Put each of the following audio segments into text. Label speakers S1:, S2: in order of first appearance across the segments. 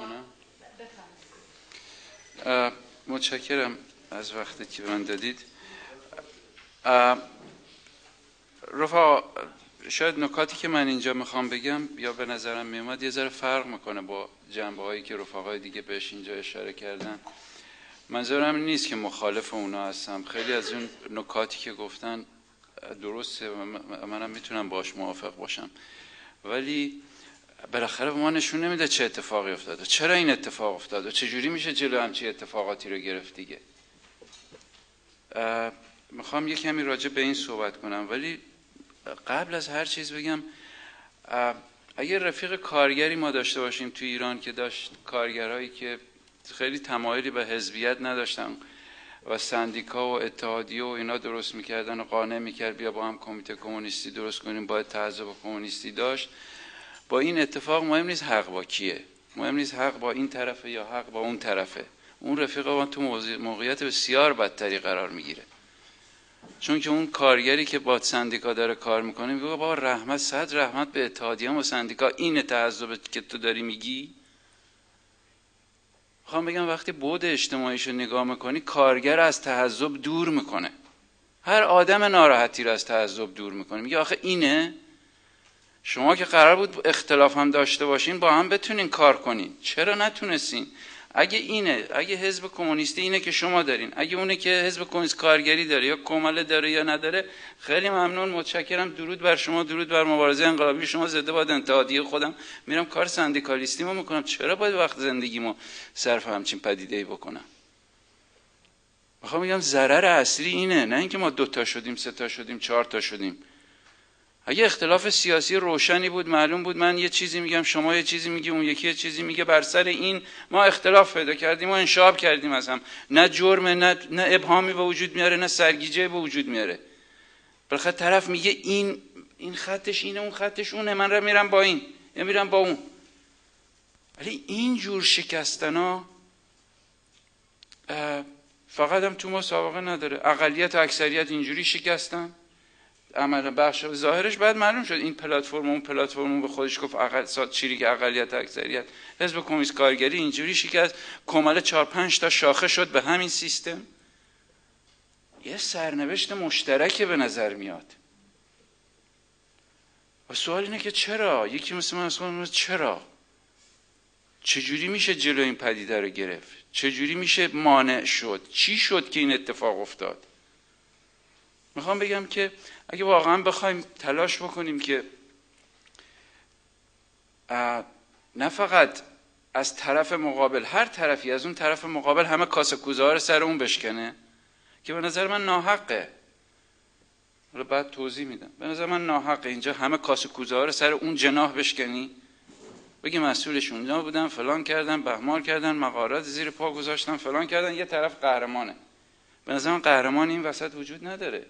S1: کنم متشکرم از وقتی که من دادید. رفا شاید نکاتی که من اینجا می‌خوام بگم یا به نظرم میومد یه ذره فرق می‌کنه با جنبه هایی که رفقای دیگه بهش اینجا اشاره کردن. منظورم نیست که مخالف اونا هستم. خیلی از اون نکاتی که گفتن درسته منم می‌تونم باش موافق باشم. ولی بالاخره ما نشون نمیده چه اتفاقی افتاده. چرا این اتفاق افتاده؟ چجوری میشه جلو همچی اتفاقاتی رو گرفت دیگه؟ می‌خوام یه کمی راجع به این صحبت کنم ولی قبل از هر چیز بگم اگر رفیق کارگری ما داشته باشیم تو ایران که داشت کارگرهایی که خیلی تمایلی به حزبیت نداشتن و سندیکا و اتحادیه و اینا درست می‌کردن و قانع می‌کرد بیا با هم کمیته کمونیستی درست کنیم باید تعذب کمونیستی داشت با این اتفاق مهم نیست حق با کیه. مهم نیست حق با این طرفه یا حق با اون طرفه. اون رفیق با تو موقعیت بسیار بدتری قرار می‌گیره. چون که اون کارگری که با سندیکا داره کار می‌کنه میگه با رحمت صد رحمت به اتحادیه و سندیکا این تعذب که تو داری میگی؟ می‌خوام بگم وقتی بود اجتماعیش رو نگاه می‌کنی کارگر از تعذب دور می‌کنه. هر آدم ناراحتی رو از تعذب دور می‌کنه. میگه آخه اینه؟ شما که قرار بود اختلاف هم داشته باشین با هم بتونین کار کنین. چرا نتونستین؟ اگه اینه اگه حزب کمونیستی اینه که شما دارین. اگه اونه که حزب کمونیست کارگری داره یا کماله داره یا نداره خیلی ممنون متشکرم. درود بر شما درود بر مبارزه انقلابی. شما زده باد انتحادیه خودم. میرم کار سندیکالیستی ما می‌کنم. چرا باید وقت زندگیمو صرف همچین پدیده ای بکنم؟ می‌خوام بگم ضرر اصلی اینه. نه اینکه ما دوتا شدیم سه تا شدیم چهار تا شدیم. اگه اختلاف سیاسی روشنی بود معلوم بود من یه چیزی میگم شما یه چیزی میگی اون یکی یه چیزی میگه. بر سر این ما اختلاف پیدا کردیم و انشاب کردیم از هم. نه جرم نه, نه ابهامی به وجود میاره نه سرگیجه به وجود میاره. بالاخره طرف میگه این این خطش اینه اون خطش اونه من رو میرم با این یا میرم با اون. ولی این جور شکستنا فقط هم تو ما سابقه نداره. اقلیت و اکثریت اینجوری شکستن. عمل بخش ظاهرش بعد معلوم شد. این پلتفرم اون پلتفرم به خودش گفت اقل چیری اقلیت اکثریت. حزب کمونیست کارگری اینجوری شکست. کمال 4 5 تا شاخه شد به همین سیستم. یه سرنوشت مشترک به نظر میاد. و سوال اینه که چرا؟ یکی مثل من چرا؟ چجوری میشه جلو این پدیده رو گرفت؟ چجوری میشه مانع شد؟ چی شد که این اتفاق افتاد؟ می‌خوام بگم که اگه واقعا بخوایم تلاش بکنیم که نه فقط از طرف مقابل هر طرفی از اون طرف مقابل همه کاسه رو سر اون بشکنه که به نظر من ناحقه. حالا بعد توضیح میدم. به نظر من ناحقه اینجا همه کاسه رو سر اون جناح بشکنی. بگی مسئولش اونجا بودن فلان کردن بهمار کردن مقارات زیر پا گذاشتن فلان کردن یه طرف قهرمانه. به نظر من قهرمان این وسط وجود نداره.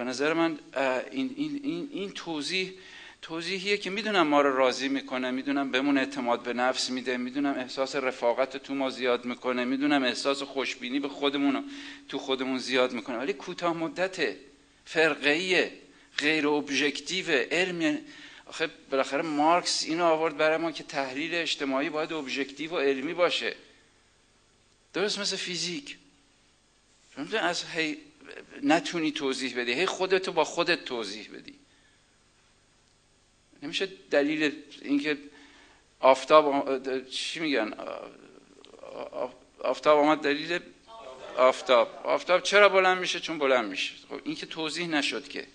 S1: به نظر من این, این, این, این توضیح توضیحیه که می‌دونم ما رو راضی می‌کنه می‌دونم بهمون اعتماد به نفس میده می‌دونم احساس رفاقت تو ما زیاد می‌کنه می‌دونم احساس خوشبینی به خودمون تو خودمون زیاد می‌کنه. ولی کوتاه مدت فرقه‌ای غیر ابژکتیو علم. آخه بالاخره مارکس اینو آورد برای ما که تحلیل اجتماعی باید ابژکتیو و علمی باشه. درست مثل فیزیک. از هی نتونی توضیح بدی. هی خودتو با خودت توضیح بدی. نمیشه دلیل اینکه آفتاب چی میگن؟ آفتاب آمد دلیل آفتاب. آفتاب چرا بلند میشه؟ چون بلند میشه. خب این که توضیح نشد که.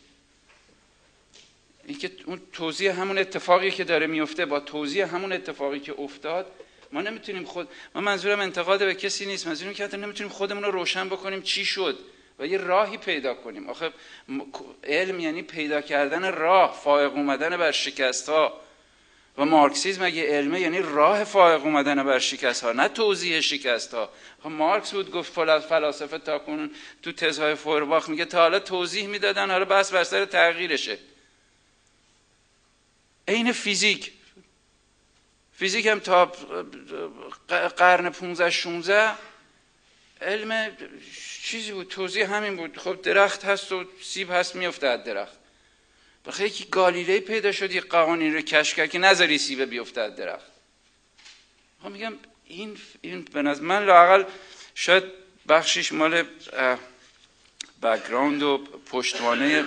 S1: این که اون توضیح همون اتفاقی که داره میفته با توضیح همون اتفاقی که افتاد ما نمی‌تونیم خود ما منظورم انتقاد به کسی نیست. منظورم که نمی‌تونیم خودمون رو روشن بکنیم چی شد. و یه راهی پیدا کنیم. آخه علم یعنی پیدا کردن راه فائق اومدن بر شکست ها و مارکسیزم اگه علمه یعنی راه فائق اومدن بر شکست ها نه توضیح شکست ها مارکس بود گفت فلاسفه تا کنون تو تزهای فورباخ میگه تا حالا توضیح می‌دادن حالا بس بر سر تغییرشه. عین فیزیک. فیزیک هم تا قرن 15 16 علم چیزی بود توضیح همین بود. خب درخت هست و سیب هست میفته از درخت. بخاطر یکی گالیله پیدا شد یه قوانین رو کشف کرد که نذاری سیبه بیفته از درخت. خب میگم این این به نظر من لاقل شاید بخشش مال background و پشتوانه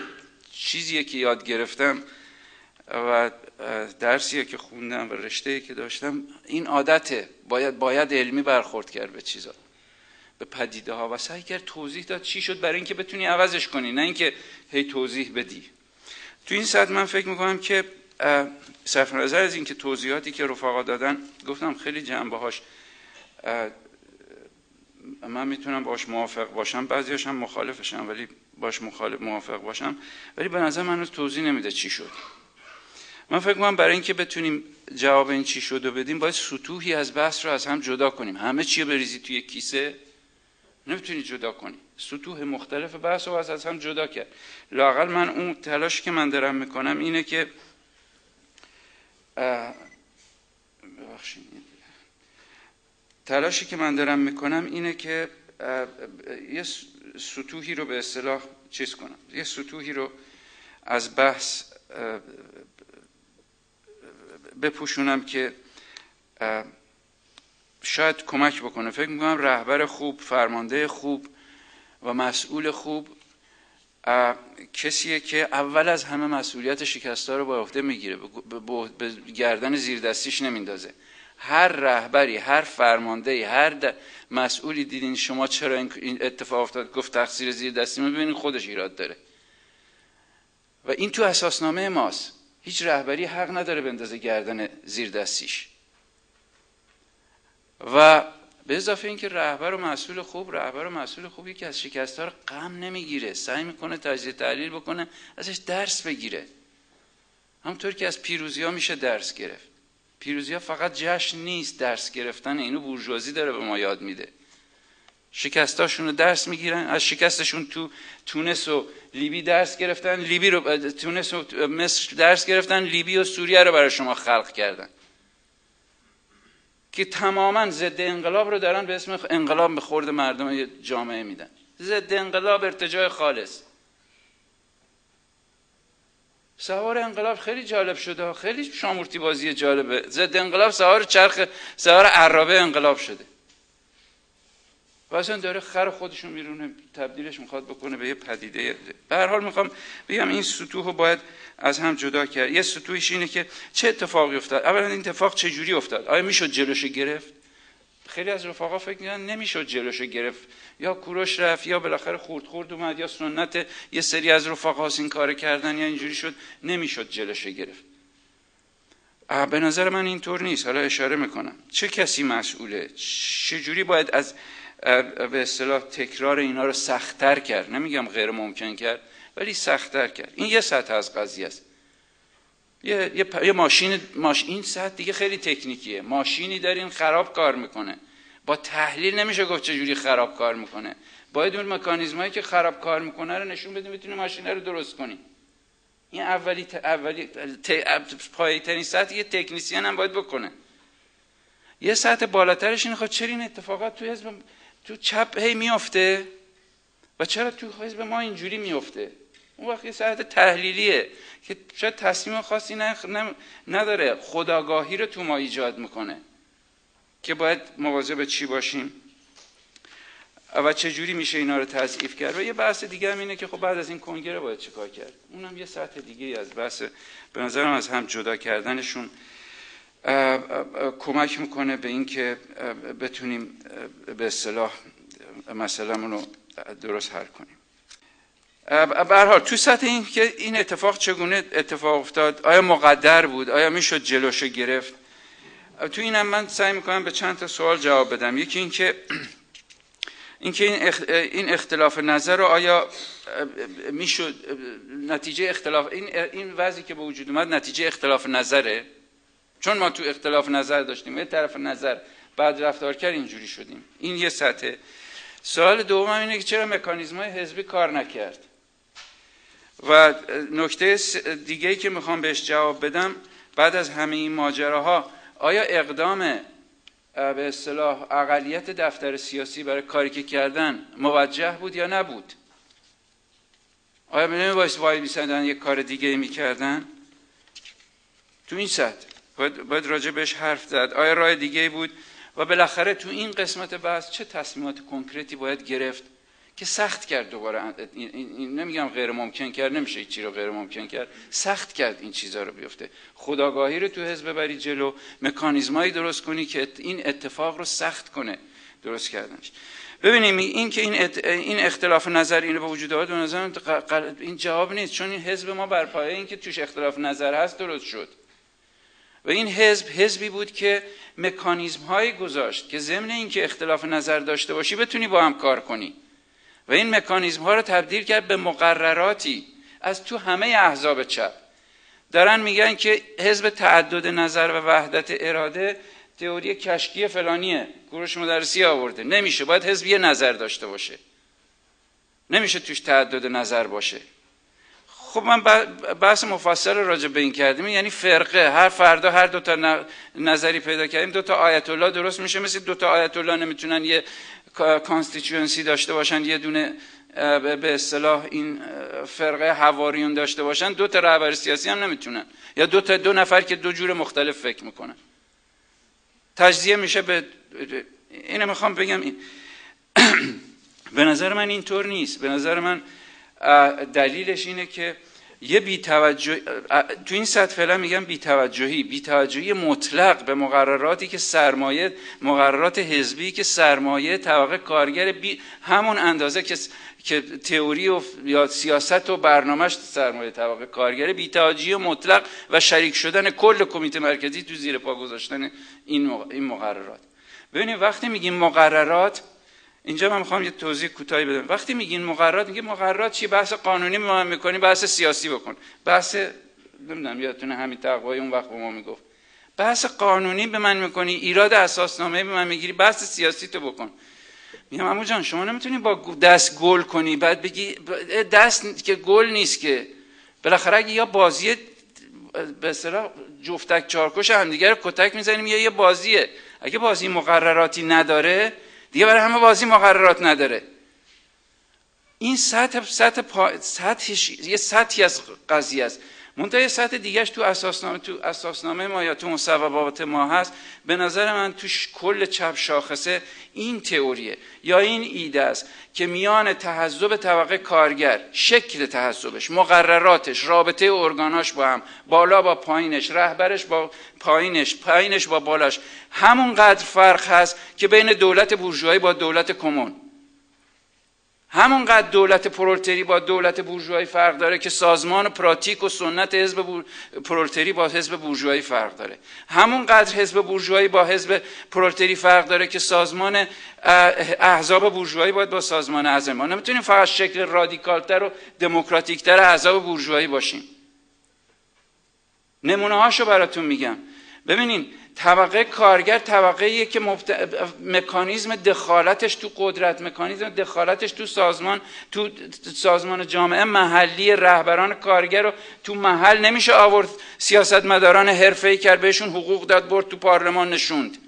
S1: چیزیه که یاد گرفتم و درسیه که خوندم و رشته که داشتم. این عادته. باید باید علمی برخورد کرد به چیزا. به پدیده ها و سعی کرد توضیح داد چی شد برای اینکه بتونی عوضش کنی نه اینکه هی توضیح بدی. تو این سطح من فکر می‌کنم که صرف نظر از اینکه توضیحاتی که رفقا دادن گفتم خیلی جنبه هاش من می‌تونم باش موافق باشم بعضیاش هم مخالفشم ولی باش مخالف موافق باشم ولی به نظر من توضیح نمیده چی شد. من فکر کنم برای اینکه بتونیم جواب این چی شد و بدیم باید سطوحی از بحث رو از هم جدا کنیم. همه چی بریزی توی کیسه؟ نمی‌تونی جدا کنی. سطوح مختلف بحث رو از هم جدا کرد. لاقل من اون تلاشی که من دارم می‌کنم اینه که تلاشی که من دارم می‌کنم اینه که یه سطوحی رو به اصطلاح چیز کنم. یه سطوحی رو از بحث بپوشونم که شاید کمک بکنه. فکر می‌کنم رهبر خوب فرمانده خوب و مسئول خوب کسیه که اول از همه مسئولیت شکستا رو با عهده می‌گیره. به گردن زیر دستیش نمیندازه. هر رهبری هر فرمانده هر مسئولی دیدین شما چرا این اتفاق افتاد گفت تقصیر زیر دستی ببینید خودش ایراد داره. و این تو اساسنامه ماست. هیچ رهبری حق نداره بندازه گردن زیر دستیش و به اضافه اینکه رهبر و مسئول خوب رهبر و مسئول خوبی که از شکست رو غم نمی‌گیره. سعی می‌کنه تجزیه تحلیل بکنه ازش درس بگیره. همونطور که از پیروزی ها میشه درس گرفت. پیروزی ها فقط جشن نیست درس گرفتن اینو بورژوازی داره به ما یاد میده. شکستاشون رو درس می‌گیرن از شکستشون تو تونس و لیبی درس گرفتن لیبی رو تونس و مصر درس گرفتن لیبی و سوریه رو برای شما خلق کردن. که تماما ضد انقلاب رو دارن به اسم انقلاب به خورد مردم جامعه میدن. ضد انقلاب ارتجاع خالص. سوار انقلاب خیلی جالب شده. خیلی شامورتی بازی جالبه. ضد انقلاب سوار چرخ سوار عرابه انقلاب شده. و اصلا داره خر خودشون میرونه تبدیلش می‌خواد بکنه به یه پدیده. به هر حال می‌خوام بگم این سطوح رو باید از هم جدا کرد. یه سطوحش اینه که چه اتفاقی افتاد؟ اولا این اتفاق چه جوری افتاد؟ آیا می‌شد جلوش گرفت؟ خیلی از رفقا فکر می‌کنن نمی‌شد جلوش گرفت. یا کوروش رفت یا بالاخره خورد خورد اومد یا سنت یه سری از رفقا این کار کردن یا اینجوری شد نمی‌شد جلوش گرفت. به نظر من اینطور نیست. حالا اشاره می‌کنم. چه کسی مسئوله؟ چه جوری باید از به اصطلاح تکرار اینا رو سختتر کرد؟ نمیگم غیر ممکن کرد. ولی سختتر کرد. این یه سطح از قضیه است. یه, یه, یه ماشین ماشین این سطح دیگه خیلی تکنیکیه. ماشینی دارین خراب کار می‌کنه. با تحلیل نمیشه گفت چجوری خراب کار می‌کنه. باید اون مکانیزمایی که خراب کار می‌کنه رو نشون بدیم بتونی ماشین رو درست کنی این اولی ت... اولی ت... ترین سطح یه تکنیسیان هم باید بکنه. یه سطح بالاترش اینه خب چرا این اتفاقات تو حزب تو چپ هی میافته؟ و چرا تو حزب ما اینجوری میفته اون وقت یه ساعت تحلیلیه که شاید تصمیم خاصی نداره خداگاهی رو تو ما ایجاد می‌کنه که باید مواظب چی باشیم و چه جوری میشه اینا رو تضعیف کرد. و یه بحث دیگه هم اینه که خب بعد از این کنگره باید چیکار کرد؟ اونم یه سطح دیگه از بحث به نظرم از هم جدا کردنشون کمک می‌کنه به اینکه بتونیم به اصطلاح مسئلهمون رو درست حل کنیم. برحال تو سطح این که این اتفاق چگونه اتفاق افتاد آیا مقدر بود؟ آیا می‌شد جلوشو گرفت؟ تو اینم من سعی می‌کنم به چند تا سوال جواب بدم. یکی این, این اختلاف نظر رو آیا می‌شد نتیجه اختلاف این این وضعی که به وجود اومد نتیجه اختلاف نظره؟ چون ما تو اختلاف نظر داشتیم یه طرف نظر بعد رفتار کرد اینجوری شدیم. این یه سطح. سوال دوم اینه که چرا مکانیزم های حزبی کار نکرد؟ و نکته دیگه که می‌خوام بهش جواب بدم بعد از همه این ماجراها آیا اقدام به اصطلاح اقلیت دفتر سیاسی برای کاری که کردن موجه بود یا نبود؟ آیا نمی باید وای بیسندن یک کار دیگه می‌کردن؟ تو این سطح. باید, باید راجع بهش حرف زد. آیا راه دیگه بود؟ و بالاخره تو این قسمت بحث چه تصمیمات کنکرتی باید گرفت؟ که سخت کرد دوباره این نمیگم غیر ممکن کرد نمیشه چی رو غیر ممکن کرد. سخت کرد این چیزا رو بیفته. خداگاهی رو تو حزب ببری جلو مکانیزمایی درست کنی که این اتفاق رو سخت کنه. درست کردنش. ببینیم این که این, این اختلاف نظر اینو به وجود آورد نظر این جواب نیست چون این حزب ما بر پایه این که توش اختلاف نظر هست درست شد. و این حزب حزبی بود که مکانیزم هایی گذاشت که ضمن اینکه اختلاف نظر داشته باشی بتونی با هم کار کنی. و این مکانیزم ها رو تبدیل کرد به مقرراتی از تو همه احزاب چپ. دارن میگن که حزب تعدد نظر و وحدت اراده تئوری کشکی فلانیه گروش مدرسی آورده. نمیشه باید حزب یه نظر داشته باشه. نمیشه توش تعدد نظر باشه. خب من بحث مفصل راجع به این کردیم. یعنی فرقه. هر فردا هر دو تا نظری پیدا کردیم دو تا آیت الله درست میشه مثل دو تا آیت الله نمی‌تونن یه constituency داشته باشن یه دونه به اصطلاح این فرقه حواریون داشته باشن دو تا رهبر سیاسی هم نمی‌تونن. یا دو تا دو نفر که دو جور مختلف فکر می‌کنن. تجزیه میشه به اینو می‌خوام بگم این به نظر من اینطور نیست. به نظر من دلیلش اینه که یه بیتوجه تو این سطح فعلا میگم بیتوجهی بیتوجهی مطلق به مقرراتی که سرمایه مقررات حزبی که سرمایه طبقه کارگر بی همون اندازه که که تئوری و یا سیاست و برنامهش سرمایه طبقه کارگر بیتوجهی مطلق و شریک شدن کل کمیته مرکزی تو زیر پا گذاشتن این مقررات. ببینید وقتی میگیم مقررات اینجا من می‌خوام یه توضیح کوتاهی بدم. وقتی میگین مقررات میگه مقررات چی؟ بحث قانونی ما می‌کنی بحث سیاسی بکن. بحث نمی‌دونم یادتونه همین تقوای اون وقت به ما می‌گفت. بحث قانونی به من می‌کنی ایراد اساسنامه به من می‌گیری بحث سیاسی تو بکن. میگم امو جان شما نمی‌تونی با دست گل کنی بعد بگی دست که گل نیست که. بالاخره یا بازی به اصطلاح جفتک چارکش همدیگه رو کتک می‌زنیم یا یه بازیه. اگه بازی مقرراتی نداره دیگه برای همه بازی مقررات نداره. این سطح سطح پا... سطحش یه سطحی از قضیه است. منتها یه سطح دیگهش تو اساسنامه تو اساسنامه ما یا تو مصوبات ما هست. به نظر من توش کل چپ شاخصه این تئوریه. یا این ایده است که میان تحزب طبقه کارگر شکل تحزبش مقرراتش رابطه ارگاناش با هم بالا با پایینش رهبرش با پایینش پایینش با بالاش همونقدر فرق هست که بین دولت بورژوایی با دولت کمون. همونقدر دولت پرولتری با دولت بورژوایی فرق داره که سازمان پراتیک و سنت حزب پرولتری با حزب بورژوایی فرق داره. همونقدر حزب بورژوایی با حزب پرولتری فرق داره که سازمان احزاب بورژوایی باید با سازمان اعظم. ما نمی‌تونیم فقط شکل رادیکالتر و دموکراتیکتر احزاب بورژوایی باشیم. نمونه هاشو براتون میگم. ببینین طبقه کارگر طبقه که مبت... مکانیزم دخالتش تو قدرت مکانیزم دخالتش تو سازمان تو سازمان جامعه محلی رهبران کارگر رو تو محل نمیشه آورد. سیاستمداران حرفه‌ای کرد بهشون حقوق داد برد تو پارلمان نشوند.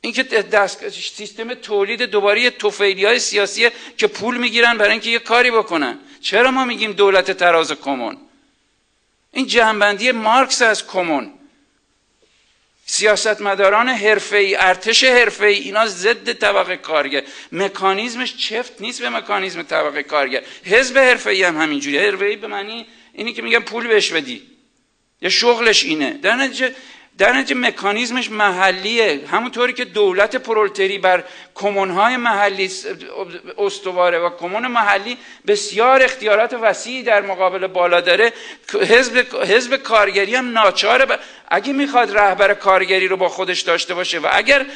S1: اینکه دست سیستم تولید دوباره توفیلی های سیاسی که پول می‌گیرن برای اینکه یه کاری بکنن. چرا ما میگیم دولت تراز کمون؟ این جنبندی مارکس از کمون. سیاستمداران حرفه‌ای ارتش حرفه‌ای اینا ضد طبقه کارگر مکانیزمش چفت نیست به مکانیزم طبقه کارگر حزب حرفه‌ای هم همینجوری. حرفه‌ای به معنی اینی که میگن پول بهش بدی. یا شغلش اینه. در نتیجه در نتیجه مکانیزمش محلیه. همونطوری که دولت پرولتری بر کمونهای محلی استواره و کمون محلی بسیار اختیارات وسیعی در مقابل بالا داره. حزب, حزب کارگری هم ناچاره اگه می‌خواد رهبر کارگری رو با خودش داشته باشه و اگر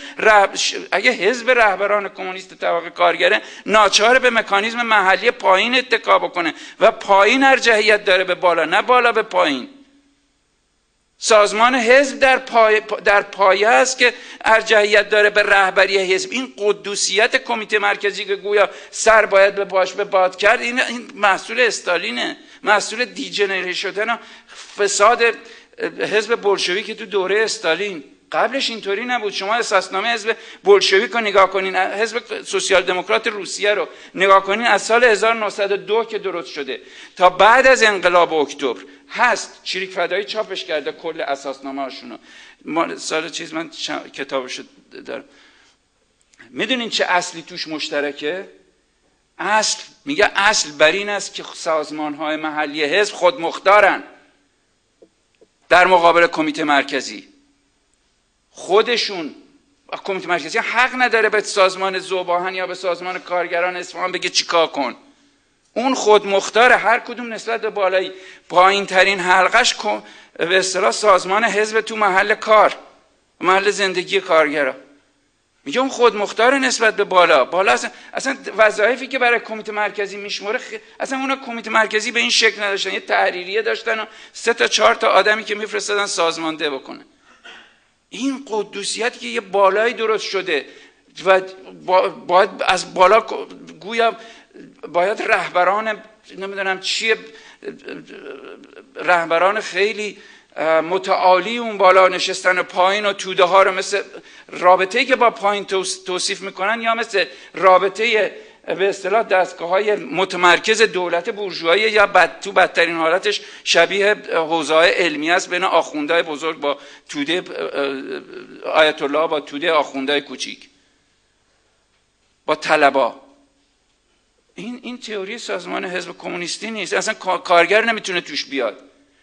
S1: اگه حزب رهبران کمونیست طبقه کارگره ناچاره به مکانیزم محلی پایین اتکا بکنه و پایین ارجحیت داره به بالا نه بالا به پایین. سازمان حزب در, پای... در پایه است که ارجحیت داره به رهبری حزب. این قدوسیت کمیته مرکزی که گویا سر باید به باش به باد کرد این, این محصول استالینه محصول دیجنره شدن و فساد حزب که تو دوره استالین. قبلش اینطوری نبود. شما اساسنامه حزب بلشویک رو نگاه کنین. حزب سوسیال دموکرات روسیه رو نگاه کنین. از سال 1902 که درست شده تا بعد از انقلاب اکتبر هست. چریک فدایی چاپش کرده کل اساسنامه هاشونو سال چیز من کتابش دارم. می‌دونین چه اصلی توش مشترکه؟ اصل میگه اصل بر این است که سازمان های محلی حزب خود مختارن. در مقابل کمیته مرکزی. خودشون کمیته مرکزی حق نداره به سازمان زوباهن یا به سازمان کارگران اصفهان بگه چیکار کن. اون خود مختار هر کدوم نسبت به بالایی پایین ترین حلقش به اصطلاح سازمان حزب تو محل کار محل زندگی کارگرا. میگه اون خود مختار نسبت به بالا. بالا اصلا, اصلا وظایفی که برای کمیته مرکزی میشموره خ... اصلا اونا کمیته مرکزی به این شکل نداشتن. یه تحریریه داشتن و سه تا چهار تا آدمی که میفرستادن سازمانده بکنه. این قدوسیتی که یه بالایی درست شده و باید از بالا گویا باید رهبران نمی‌دونم چیه رهبران خیلی متعالی اون بالا نشستن و پایین و توده ها رو مثل رابطه که با پایین توصیف می‌کنن یا مثل رابطه به اصطلاح دستگاه های متمرکز دولت بورژوایی یا بد تو بدترین حالتش شبیه حوزه علمی است. بین آخونده بزرگ با توده آیت الله با توده آخونده کوچیک با طلبا. این این تئوری سازمان حزب کمونیستی نیست. اصلا کارگر نمی‌تونه توش بیاد.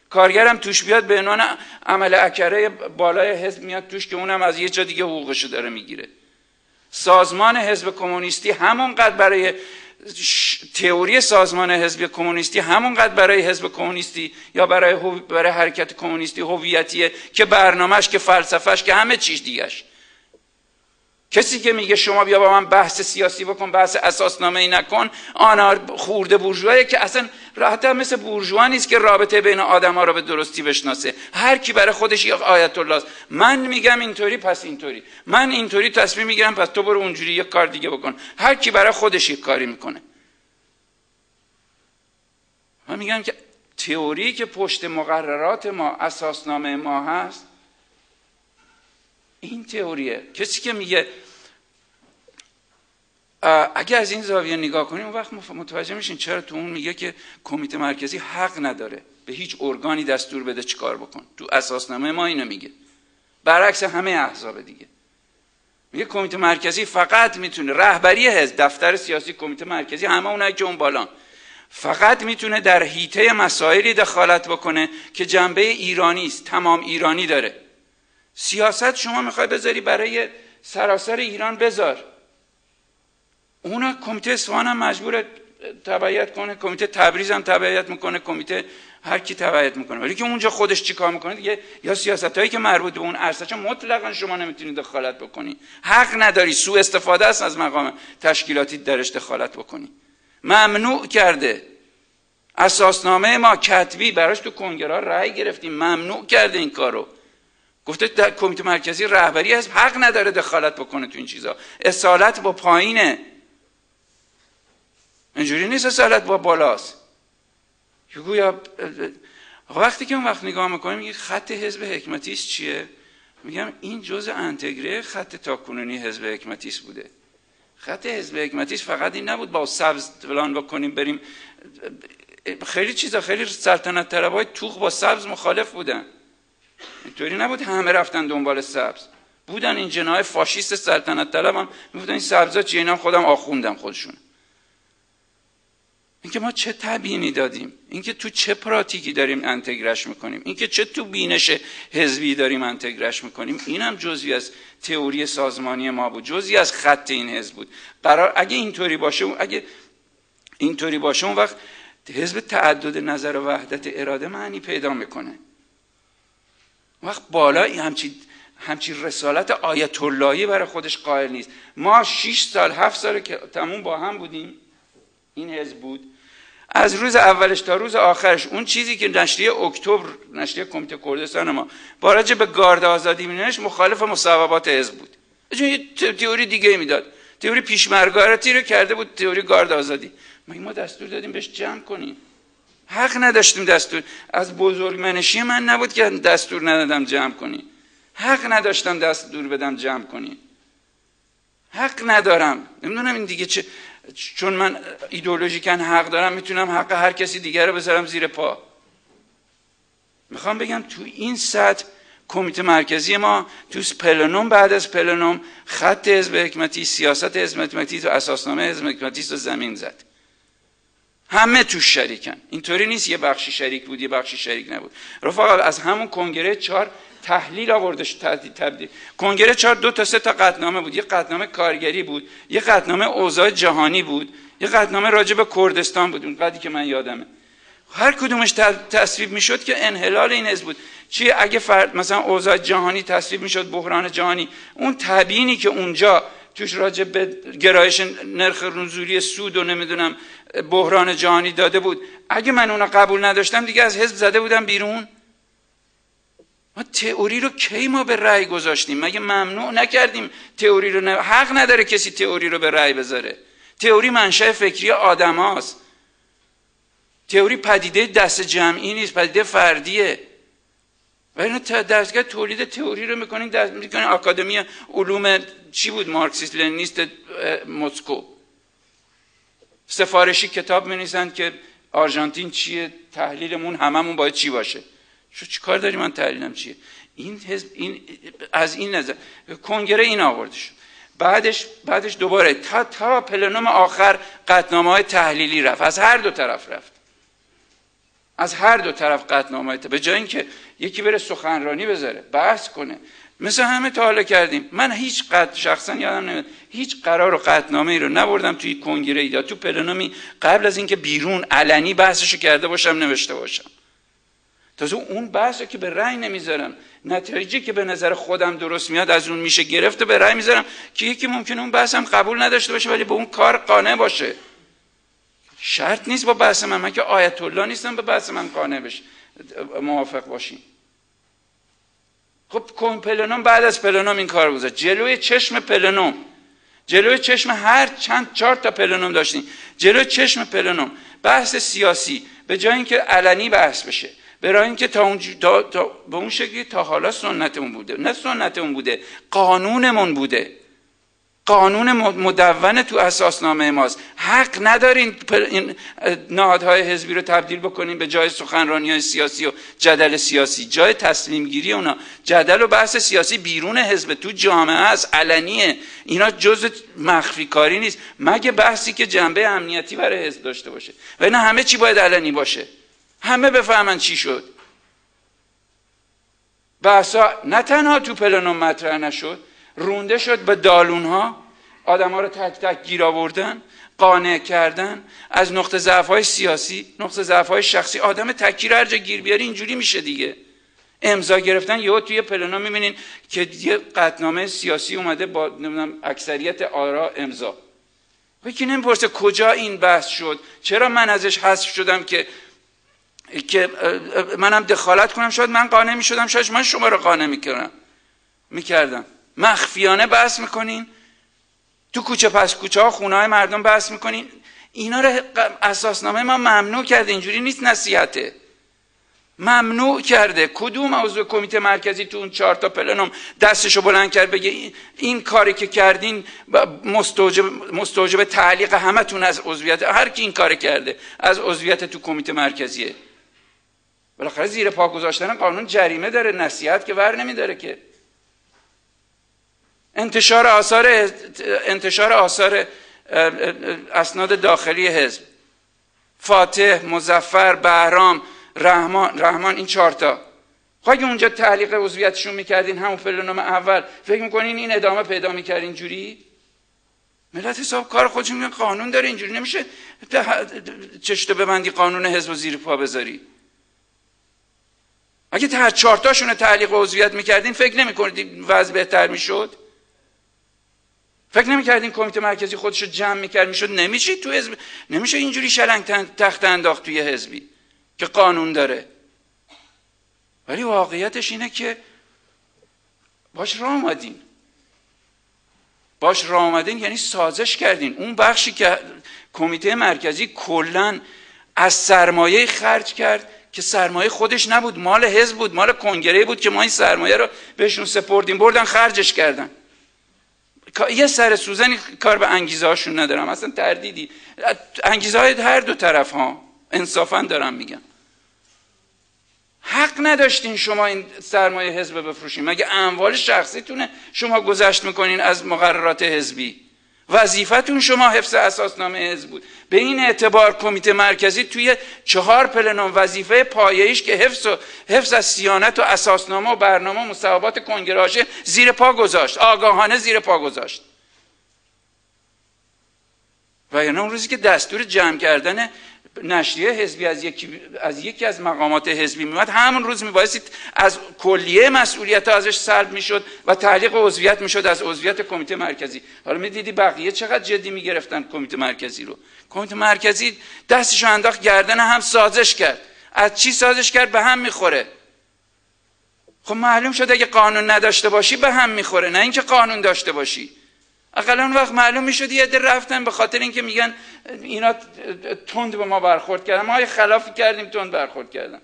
S1: کارگرم توش بیاد به عنوان عمل اکره بالای حزب میاد توش که اونم از یه جا دیگه حقوقشو داره می‌گیره. سازمان حزب کمونیستی همونقدر برای تئوری سازمان حزب کمونیستی همونقدر برای حزب کمونیستی یا برای, برای حرکت کمونیستی هویتیه که برنامهش که فلسفهش که همه چیز دیگهش. کسی که میگه شما بیا با من بحث سیاسی بکن بحث اساسنامه ای نکن آن خورده بورژوایه که اصلا راحت مثل بورژوا نیست که رابطه بین آدم ها رو به درستی بشناسه. هر کی برای خودش یک آیت الله من میگم اینطوری پس اینطوری. من اینطوری تصمیم می‌گیرم پس تو برو اونجوری یک کار دیگه بکن. هر کی برای خودش یک کاری می‌کنه. من میگم که تئوری که پشت مقررات ما اساسنامه ما هست این تئوریه. کسی که میگه اگه از این زاویه نگاه کنیم اون وقت متوجه میشین چرا تو اون میگه که کمیته مرکزی حق نداره به هیچ ارگانی دستور بده چیکار بکن. تو اساسنامه ما اینو میگه. برعکس همه احزاب دیگه. میگه کمیته مرکزی فقط می‌تونه رهبری حزب دفتر سیاسی کمیته مرکزی همه اونایی که اون بالان. فقط می‌تونه در حیطه مسائلی دخالت بکنه که جنبه ایرانی است تمام ایرانی داره. سیاست شما می‌خوای بذاری برای سراسر ایران بذار. اونا کمیته اصفهان هم مجبور تبعیت کنه کمیته تبریز هم تبعیت می‌کنه کمیته هر کی تبعیت می‌کنه. ولی که اونجا خودش چیکار می‌کنه دیگه؟ یا سیاست هایی که مربوط به اون عرصه مطلقا شما نمی‌تونید دخالت بکنی. حق نداری سوء استفاده است از مقام تشکیلاتی درش دخالت بکنی. ممنوع کرده. اساسنامه ما کتبی براش تو کنگره رأی گرفتیم. ممنوع کرده این کارو. گفته در کمیته مرکزی رهبری هست حق نداره دخالت بکنه تو این چیزا. اصالت با پایینه. اینجوری نیست اصالت با بالاست. گویا وقتی که اون وقت نگاه می‌کنیم میگه خط حزب حکمتیست چیه؟ میگم این جزء انتگره خط تاکنونی حزب حکمتیست بوده. خط حزب حکمتیست فقط این نبود با سبز فلان بکنیم بریم خیلی چیزا خیلی سلطنت طلبای توخ با سبز مخالف بودن. اینطوری نبود همه رفتن دنبال سبز. بودن این جناه فاشیست سلطنت طلب هم می‌گفتن این سبزا چیه؟ اینا خودم آخوندم خودشون. اینکه ما چه تبیینی دادیم؟ اینکه تو چه پراتیکی داریم انتگرش می‌کنیم؟ اینکه چه تو بینش حزبی داریم انتگرش می‌کنیم؟ اینم جزوی از تئوری سازمانی ما بود. جزی از خط این حزب بود. قرار اگه اینطوری باشه اگه اینطوری باشه اون وقت حزب تعدد نظر و وحدت اراده معنی پیدا می‌کنه. وقت بالا همچی همچی رسالت آیت اللهی برای خودش قائل نیست. ما 6 سال هفت سال که تموم با هم بودیم این حزب بود. از روز اولش تا روز آخرش اون چیزی که نشریه اکتبر نشریه کمیته کردستان ما با به گارد آزادی مینوشت مخالف مصوبات حزب بود. یه تئوری دیگه می‌داد. تئوری پیشمرگارتی رو کرده بود تئوری گارد آزادی. ما دستور دادیم بهش جمع کنیم. حق نداشتیم دستور از بزرگ منشی من نبود که دستور ندادم جمع کنی. حق نداشتم دست دور بدم جمع کنین حق ندارم. نمی‌دونم این دیگه چه چون من ایدولوژیکن حق دارم می‌تونم حق هر کسی دیگر رو بذارم زیر پا. می‌خوام بگم تو این سطح کمیته مرکزی ما تو پلنوم بعد از پلنوم خط حزب حکمتی سیاست حزب حکمتی تو اساسنامه حزب حکمتی تو زمین زد. همه توش شریکن. اینطوری نیست یه بخشی شریک بود یه بخشی شریک نبود. رفقا از همون کنگره چهار تحلیل آوردش تبدیل. کنگره چهار دو تا سه تا قطنامه بود. یه قطنامه کارگری بود یه قطنامه اوضاع جهانی بود یه قطنامه راجع به کردستان بود. اون قدی که من یادمه. هر کدومش تصویب می‌شد که انحلال این حزب بود. چی؟ اگه فرد مثلا اوضاع جهانی تصویب می‌شد بحران جهانی. اون تبیینی که اونجا توش راجع به گرایش نرخ نزولی سود و نمی‌دونم بحران جهانی داده بود. اگه من اونو قبول نداشتم دیگه از حزب زده بودم بیرون. ما تئوری رو کی ما به رأی گذاشتیم؟ مگه ممنوع نکردیم تئوری رو حق نداره کسی تئوری رو به رأی بذاره. تئوری منشأ فکری آدماست. تئوری پدیده دست جمعی نیست پدیده فردیه. و اینو دستگاه تولید تئوری رو می‌کنین دست می‌کنین آکادمی علوم چی بود؟ مارکسیست لنینیست مسکو. سفارشی کتاب می که آرژانتین چیه تحلیلمون هممون باید چی باشه. شو چی کار داری؟ من تحلیلم چیه؟ این, حزب این از این نظر کنگره این آورده شد بعدش بعدش دوباره تا تا پلنوم آخر قطنامه های تحلیلی رفت. از هر دو طرف رفت. از هر دو طرف قطنامه به جای اینکه یکی بره سخنرانی بذاره بحث کنه. مثل همه تا حالا کردیم. من هیچ قد شخصا یادم نمیاد. هیچ قرار و قطنامه ای رو نبردم توی کنگره ای. تو پلنومی قبل از اینکه بیرون علنی بحثشو کرده باشم نوشته باشم. تازه اون بحث که به رأی نمی‌ذارم. نتیجه که به نظر خودم درست میاد از اون میشه گرفت و به رأی می‌ذارم که یکی ممکنه اون بحثم قبول نداشته باشه ولی به اون کار قانع باشه. شرط نیست با بحث من. من که آیت الله نیستم به بحث من قانع بشه موافق باشیم خب پلنوم بعد از پلنوم این کار گذاشت. جلوی چشم پلنوم. جلوی چشم هر چند چهار تا پلنوم داشتیم جلوی چشم پلنوم. بحث سیاسی. به جای اینکه علنی بحث بشه. برای اینکه تا, اون تا, تا به اون شکلی تا حالا سنتمون بوده. نه سنتمون بوده. قانونمون بوده. قانون مدون تو اساسنامه ماست. حق ندارین این نهادهای حزبی رو تبدیل بکنین به جای سخنرانی های سیاسی و جدل سیاسی. جای تصمیم گیری اونا. جدل و بحث سیاسی بیرون حزب. تو جامعه است. علنیه. اینا جز مخفی کاری نیست. مگه بحثی که جنبه امنیتی برای حزب داشته باشه. و اینا همه چی باید علنی باشه. همه بفهمن چی شد. بحثا نه تنها تو پلنوم مطرح نشد. رونده شد به دالون ها آدم ها رو تک تک گیر آوردن قانع کردن. از نقطه ضعف های سیاسی نقطه ضعف های شخصی آدم تکی رو هر جا گیر بیاری اینجوری میشه دیگه. امضا گرفتن یهو توی پلنا می‌بینین که یه قطنامه سیاسی اومده با نمی‌دونم اکثریت آرا امضا. یکی نمی‌پرسه کجا این بحث شد؟ چرا من ازش حذف شدم که که منم دخالت کنم؟ شاید من قانع می‌شدم شاید من شما رو قانع می‌کردم. می‌کردم. مخفیانه بحث می‌کنین. تو کوچه پس کوچه ها خونه های مردم بحث می‌کنین. اینا رو اساسنامه ما ممنوع کرده اینجوری نیست نصیحته. ممنوع کرده. کدوم عضو کمیته مرکزی تو اون چهار تا پلنوم دستشو بلند کرد بگه این کاری که کردین مستوجب, مستوجب تعلیق همتون از عضویت هر کی این کار کرده از عضویت تو کمیته مرکزیه. بالاخره زیر پا گذاشتن قانون جریمه داره نصیحت که ور نمیداره که. انتشار آثار انتشار آثار اسناد داخلی حزب. فاتح مزفر بهرام رحمان رحمان این چهارتا خب اگه اونجا تعلیق عضویتشون می‌کردین همون فلانوم اول فکر می‌کنین این ادامه پیدا می‌کرد اینجوری؟ ملت حساب کار خودشون میگن قانون داره اینجوری نمیشه چشتو ببندی قانون حزب و زیر پا بذاری. اگه هر چهارتاشون تعلیق عضویت می‌کردین فکر نمی‌کنید وضع بهتر می‌شد؟ فکر نمی‌کردین کمیته مرکزی خودش رو جمع می‌کرد می‌شد نمیشه تو حزب نمیشه اینجوری شلنگ تخت انداخت توی حزبی که قانون داره. ولی واقعیتش اینه که باش راه آمدین باش راه آمدین یعنی سازش کردین. اون بخشی که کمیته مرکزی کلا از سرمایه خرج کرد که سرمایه خودش نبود مال حزب بود مال کنگره بود که ما این سرمایه رو بهشون سپردیم بردن خرجش کردن. یه سر سوزنی کار به انگیزه هاشون ندارم. اصلا تردیدی. انگیزه های هر دو طرف ها. انصافا دارم میگم. حق نداشتین شما این سرمایه حزب بفروشین. مگه اموال شخصیتونه شما گذشت می‌کنین از مقررات حزبی؟ وظیفتون شما حفظ اساسنامه حزب بود. به این اعتبار کمیته مرکزی توی چهار پلنوم وظیفه پایه‌ایش که حفظ و حفظ از سیانت و اساسنامه و برنامه و مصوبات کنگره زیر پا گذاشت. آگاهانه زیر پا گذاشت. و یعنی اون روزی که دستور جمع کردن نشریه حزبی از یکی از یکی از مقامات حزبی میومد همون روز میبایستید از کلیه مسئولیت ازش سلب می‌شد و تعلیق عضویت می‌شد از عضویت کمیته مرکزی. حالا می‌دیدی بقیه چقدر جدی می‌گرفتن کمیته مرکزی رو. کمیته مرکزی دستش انداخت گردن هم سازش کرد. از چی سازش کرد؟ به هم می‌خوره. خب معلوم شد اگه قانون نداشته باشی به هم می‌خوره. نه اینکه قانون داشته باشی. اقلا اون وقت معلوم می‌شد یه عده رفتن به خاطر اینکه میگن اینا تند به ما برخورد کردن. ما خلافی کردیم تند برخورد کردن.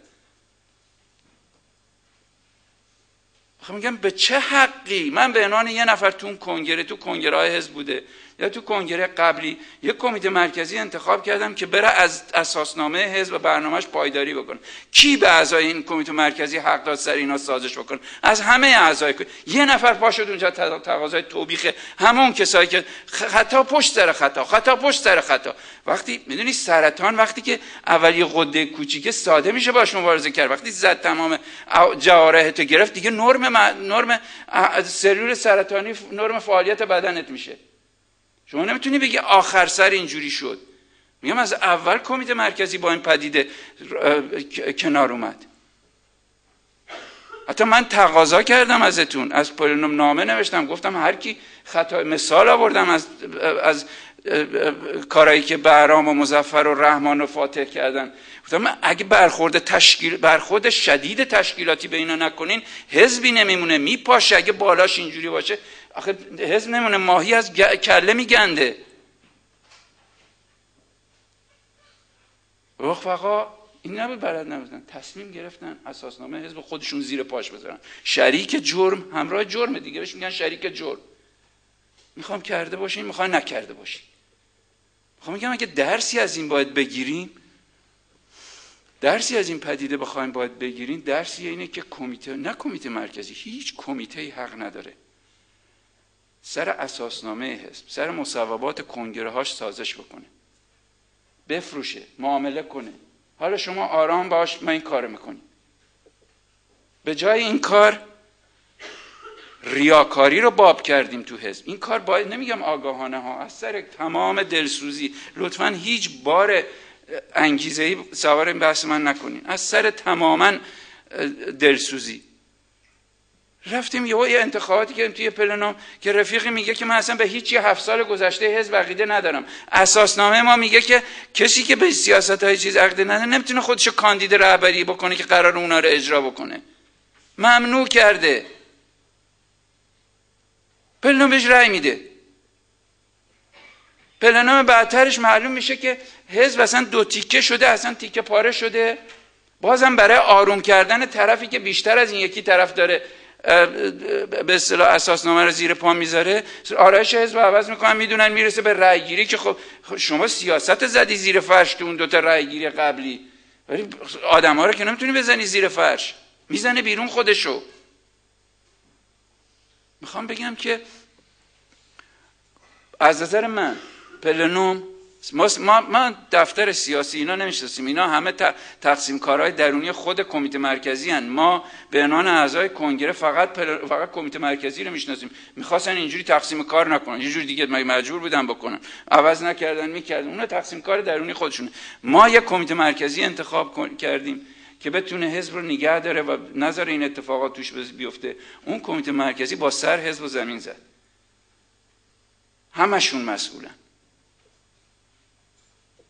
S1: خب میگم به چه حقی؟ من به عنوان یه نفر تو کنگره تو کنگره های حزب بوده. یا تو کنگره قبلی یک کمیته مرکزی انتخاب کردم که بره از اساسنامه حزب و برنامهش پایداری بکنه. کی به اعضای این کمیته مرکزی حق داد سر اینا سازش بکنه؟ از همه اعضای یه نفر پا شد اونجا تقاضای توبیخ همون کسایی که خطا پشت سر خطا خطا پشت سر خطا. وقتی می‌دونی سرطان وقتی که اولی قده کوچیکه ساده میشه باش مبارزه کرد. وقتی زد تمام جواره تو گرفت دیگه نرم نرم سلول سرطانی نرم فعالیت بدنت میشه. شما نمی‌تونی بگی آخر سر اینجوری شد. میگم از اول کمیته مرکزی با این پدیده کنار اومد. حتی من تقاضا کردم ازتون. از پلنوم نامه نوشتم. گفتم هر کی خطا مثال آوردم از از کارایی که برام و مزفر و رحمان و فاتح کردن. گفتم اگه برخورد تشکیل برخورد شدید تشکیلاتی به اینا نکنین حزبی نمیمونه. میپاشه. اگه بالاش اینجوری باشه آخه حزب نمونه ماهی از کله میگنده. رفقا این نبود بلد نبودن تصمیم گرفتن اساسنامه حزب خودشون زیر پاش بذارن. شریک جرم همراه جرم دیگه. بهش میگن شریک جرم. می‌خوام کرده باشین می‌خوام نکرده باشین. می‌خوام میگم اگه درسی از این باید بگیریم درسی از این پدیده بخوایم باید بگیریم درسی اینه که کمیته نه کمیته مرکزی هیچ کمیته حق نداره. سر اساسنامه حزب سر مصوبات کنگره هاش سازش بکنه. بفروشه معامله کنه. حالا شما آرام باش ما این کار می‌کنیم. به جای این کار ریاکاری رو باب کردیم تو حزب. این کار باید نمیگم آگاهانه ها از سر تمام دلسوزی. لطفا هیچ بار انگیزه ای سوار این بحث من نکنین. از سر تماما دلسوزی. رفتیم یه انتخاباتی که توی پلنوم که رفیقی میگه که من اصلا به هیچ هفت سال گذشته حزب عقیده ندارم. اساسنامه ما میگه که کسی که به سیاست های چیز عقیده نداره نمی‌تونه خودشو کاندید رهبری بکنه که قرار اونا رو اجرا بکنه. ممنوع کرده. پلنوم بهش رأی میده. پلنوم بعدترش معلوم میشه که حزب اصلا دو تیکه شده اصلا تیکه پاره شده. بازم برای آروم کردن طرفی که بیشتر از این یکی طرف داره به اصطلاح اساسنامه رو زیر پا می‌ذاره. آرایش حزب عوض می‌کنن می‌دونن می‌رسه به رأی گیری که خب شما سیاست زدی زیر فرش تو اون دوتا رأی گیری قبلی. ولی ها رو که نمی‌تونی بزنی زیر فرش. می‌زنه بیرون خودشو. می‌خوام بگم که از نظر من پلنوم ما, ما دفتر سیاسی اینا نمی‌شناسیم. اینا همه تقسیم کارهای درونی خود کمیته مرکزی هن. ما به عنوان اعضای کنگره فقط فقط کمیته مرکزی رو می‌شناسیم. می‌خواستن اینجوری تقسیم کار نکنن. یه جور دیگه مجبور بودن بکنن. عوض نکردن می‌کردن. اونا تقسیم کار درونی خودشونه. ما یه کمیته مرکزی انتخاب کردیم که بتونه حزب رو نگه داره و نظر این اتفاقات توش بیفته. اون کمیته مرکزی با سر حزب زمین زد. همشون مسئولن.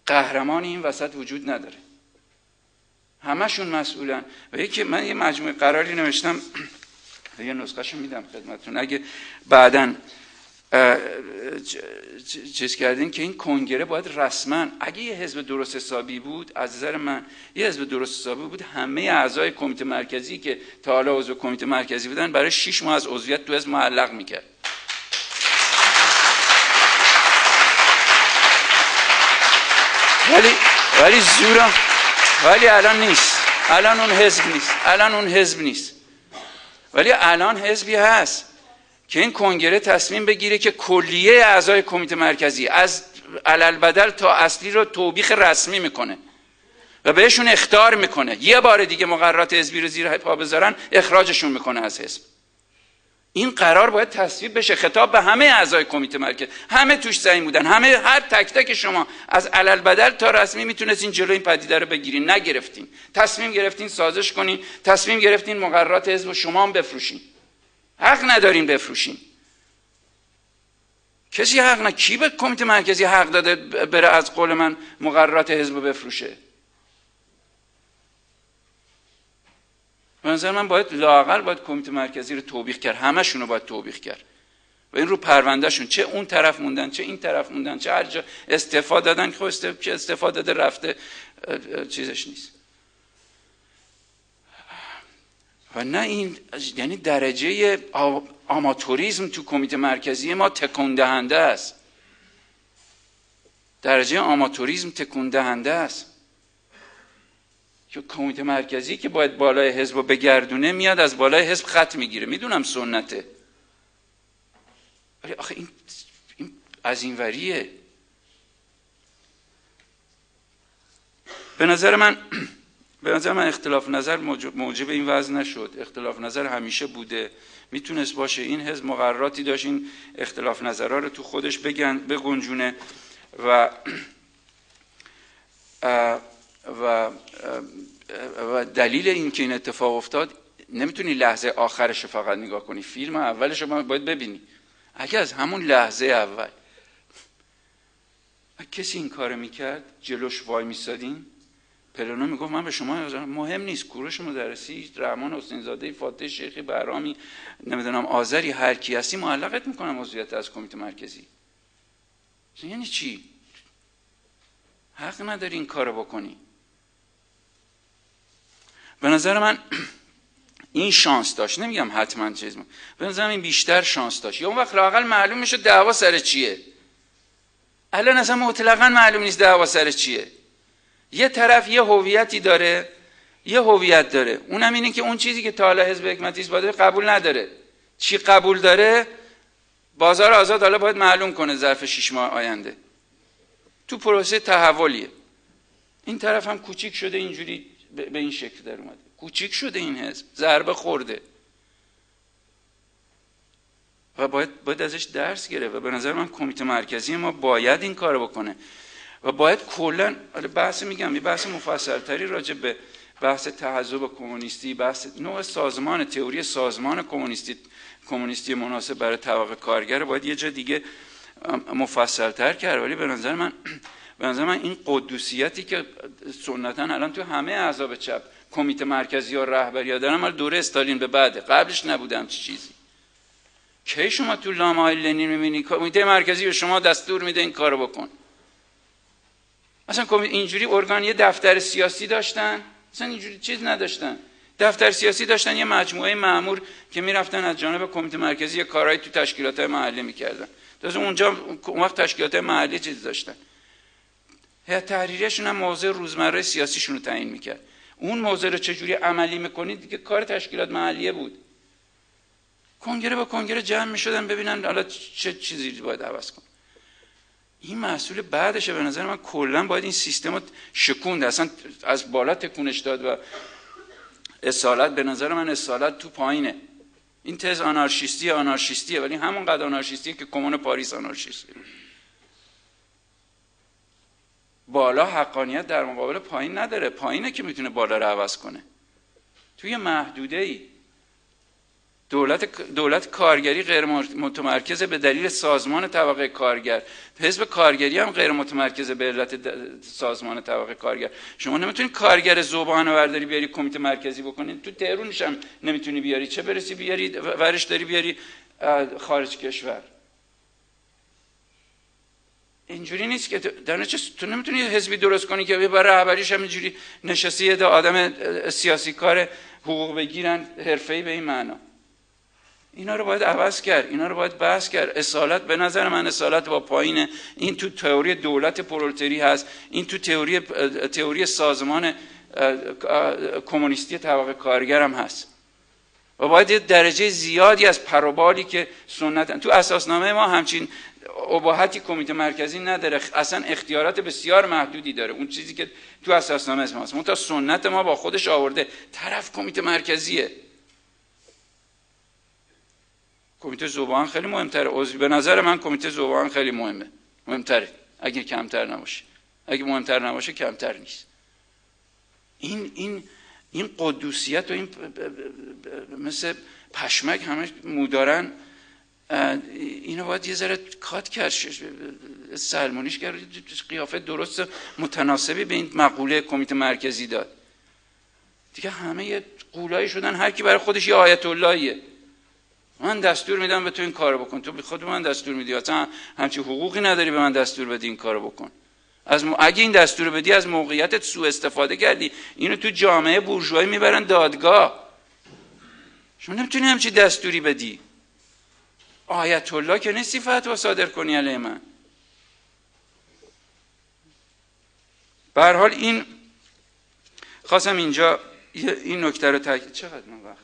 S1: قهرمان این وسط وجود نداره. همشون مسئولن. و یکی من یه مجموعه قراری نوشتم. یه نسخهشو میدم خدمتتون. اگه بعدا چیز کردین که این کنگره باید رسما اگه یه حزب درست حسابی بود از نظر من یه حزب درست حسابی بود همه اعضای کمیته مرکزی که تا حالا عضو کمیته مرکزی بودن برای 6 ماه از عضویت تو حزب معلق می‌کرد. ولی ولی زورا ولی الان نیست. الان اون حزب نیست. الان اون حزب نیست. ولی الان حزبی هست که این کنگره تصمیم بگیره که کلیه اعضای کمیته مرکزی از علل بدل تا اصلی رو توبیخ رسمی می‌کنه و بهشون اختار می‌کنه. یه بار دیگه مقررات حزبی رو زیر پا بذارن اخراجشون می‌کنه از حزب. این قرار باید تصویب بشه. خطاب به همه اعضای کمیته مرکز. همه توش زمین بودن. همه هر تک تک شما از علل بدل تا رسمی می‌تونستین جلوی این پدیده رو بگیرین. نگرفتین. تصمیم گرفتین سازش کنین. تصمیم گرفتین مقررات حزب شما هم بفروشین. حق ندارین بفروشین. کسی حق نه. کی به کمیته مرکزی حق داده بره از قول من مقررات حزب بفروشه؟ به نظر من باید لاقل باید کمیته مرکزی رو توبیخ کرد. همشون رو باید توبیخ کرد. و این رو پروندهشون. چه اون طرف موندن چه این طرف موندن چه هر جا استفاده دادن که استفاده داده رفته چیزش نیست. و نه این یعنی درجه آماتوریزم تو کمیته مرکزی ما تکون دهنده است. درجه آماتوریزم تکون دهنده است. که کمیته مرکزی که باید بالای حزب بگردونه میاد از بالای حزب خط می‌گیره. می‌دونم سنته. ولی آخه این, این از این وریه. به نظر من به نظر من اختلاف نظر موجب این وضع نشد. اختلاف نظر همیشه بوده. می‌تونست باشه این حزب مقرراتی داشت این اختلاف نظرها رو تو خودش بگن بگنجونه و و و دلیل این که این اتفاق افتاد نمی‌تونی لحظه آخرش فقط نگاه کنی. فیلم اولش رو باید ببینی. اگه از همون لحظه اول کسی این کار می‌کرد جلوش وای میستادین پلانو می‌گفت من به شما مهم نیست. کوروش مدرسی رحمان حسین زاده فاتح شیخی برامی نمی‌دونم آذری هر کی هستی معلقت می‌کنم عضویت از کمیته مرکزی. یعنی چی؟ حق نداری این کارو بکنی. به نظر من این شانس داشت. نمیگم حتما چیز به نظر این بیشتر شانس داشت. یا اون وقت لاقل معلوم میشه دعوا سر چیه. الان اصلا مطلقا معلوم نیست دعوا سر چیه. یه طرف یه هویتی داره یه هویت داره. اونم اینه که اون چیزی که تا حالا حزب حکمتی باده قبول نداره. چی قبول داره؟ بازار آزاد حالا باید معلوم کنه ظرف شش ماه آینده. تو پروسه تحولیه. این طرف هم کوچیک شده اینجوری. به این شکل در اومده. کوچیک شده این حزب. ضربه خورده. و باید, باید ازش درس گرفت و به نظر من کمیته مرکزی ما باید این کارو بکنه. و باید کلا بحث میگم یه بحث مفصلتری راجع به بحث تحزب کمونیستی بحث نوع سازمان تئوری سازمان کمونیستی کمونیستی مناسب برای طبقه کارگر باید یه جا دیگه مفصلتر کرد. ولی به نظر من به نظر من این قدوسیتی که سنتا الان تو همه احزاب چپ کمیته مرکزی و رهبری ها دارن دوره استالین به بعده قبلش نبودم چه چیزی. کی شما تو لامای لنین می‌بینی؟ کمیته مرکزی به شما دستور میده این کارو بکن. مثلا اینجوری ارگان یه دفتر سیاسی داشتن. مثلا اینجوری چیز نداشتن. دفتر سیاسی داشتن یه مجموعه معمور که می‌رفتن از جانب کمیته مرکزی یه کارهایی تو تشکیلات محلی می‌کردن. تازه اونجا اون وقت تشکیلات محلی چیز داشتن. هیئت تحریریشون هم موضع روزمره سیاسیشون رو تعیین می‌کرد. اون موضع رو چجوری عملی می‌کنید؟ دیگه کار تشکیلات محلیه بود. کنگره با کنگره جمع می‌شدن ببینن حالا چه چیزی باید عوض کن این محصول بعدشه به نظر من. کلا باید این سیستم رو شکوند. اصلا از بالا تکونش داد و اصالت به نظر من اصالت تو پایینه. این تز آنارشیستی آنارشیستیه ولی همون قدر آنارشیستیه که کمون پاریس آنارشیستی بالا حقانیت در مقابل پایین نداره. پایینه که می‌تونه بالا رو عوض کنه. توی محدوده ای دولت, دولت کارگری غیر متمرکز به دلیل سازمان طبقه کارگر. حزب کارگری هم غیر متمرکز به علت سازمان طبقه کارگر. شما نمی‌تونید کارگر زبان ورداری بیاری کمیته مرکزی بکنید تو تهرونش هم نمی‌تونی بیاری. چه برسی بیاری؟ ورش داری بیاری؟ خارج کشور. اینجوری نیست که در تو نمی‌تونی حزبی درست کنی که برای رهبریش همینجوری نشستی یه آدم سیاسی کار حقوق بگیرن حرفه‌ای به این معنا. اینا رو باید عوض کرد اینا رو باید بحث کرد. اصالت به نظر من اصالت با پایین این تو تئوری دولت پرولتری هست این تو تئوری تئوری سازمان کمونیستی طبقه کارگر هم هست. و باید یه درجه زیادی از پروبالی که سنت تو اساسنامه ما همچین اباحتی کمیته مرکزی نداره. اصلا اختیارات بسیار محدودی داره. اون چیزی که تو اساسنامه هست. تا سنت ما با خودش آورده. طرف کمیته مرکزیه. کمیته زبان خیلی مهمتره. عضوی به نظر من کمیته زبان خیلی مهمه. مهمتره. اگه کمتر نباشه. اگه مهمتر نباشه کمتر نیست. این این این قدوسیت و این مثل پشمک همه مودارن اینو باید یه ذره کات کرد سلمونیش کرد. قیافه درست متناسبی به این مقوله کمیته مرکزی داد. دیگه همه یه قولایی شدن هر کی برای خودش یه آیت اللهیه من دستور میدم به تو این کارو بکن. تو خود من دستور میدی. اصلا همچی حقوقی نداری به من دستور بدی این کارو بکن. از م... اگه این دستور بدی از موقعیتت سوء استفاده کردی. اینو تو جامعه بورژوایی می‌برن دادگاه. شما نمی‌تونی همچی دستوری بدی. آیت الله که نیستی فتوا صادر کنی علیه من. به حال این خواستم اینجا این نکته رو تاکید چقدر من وقت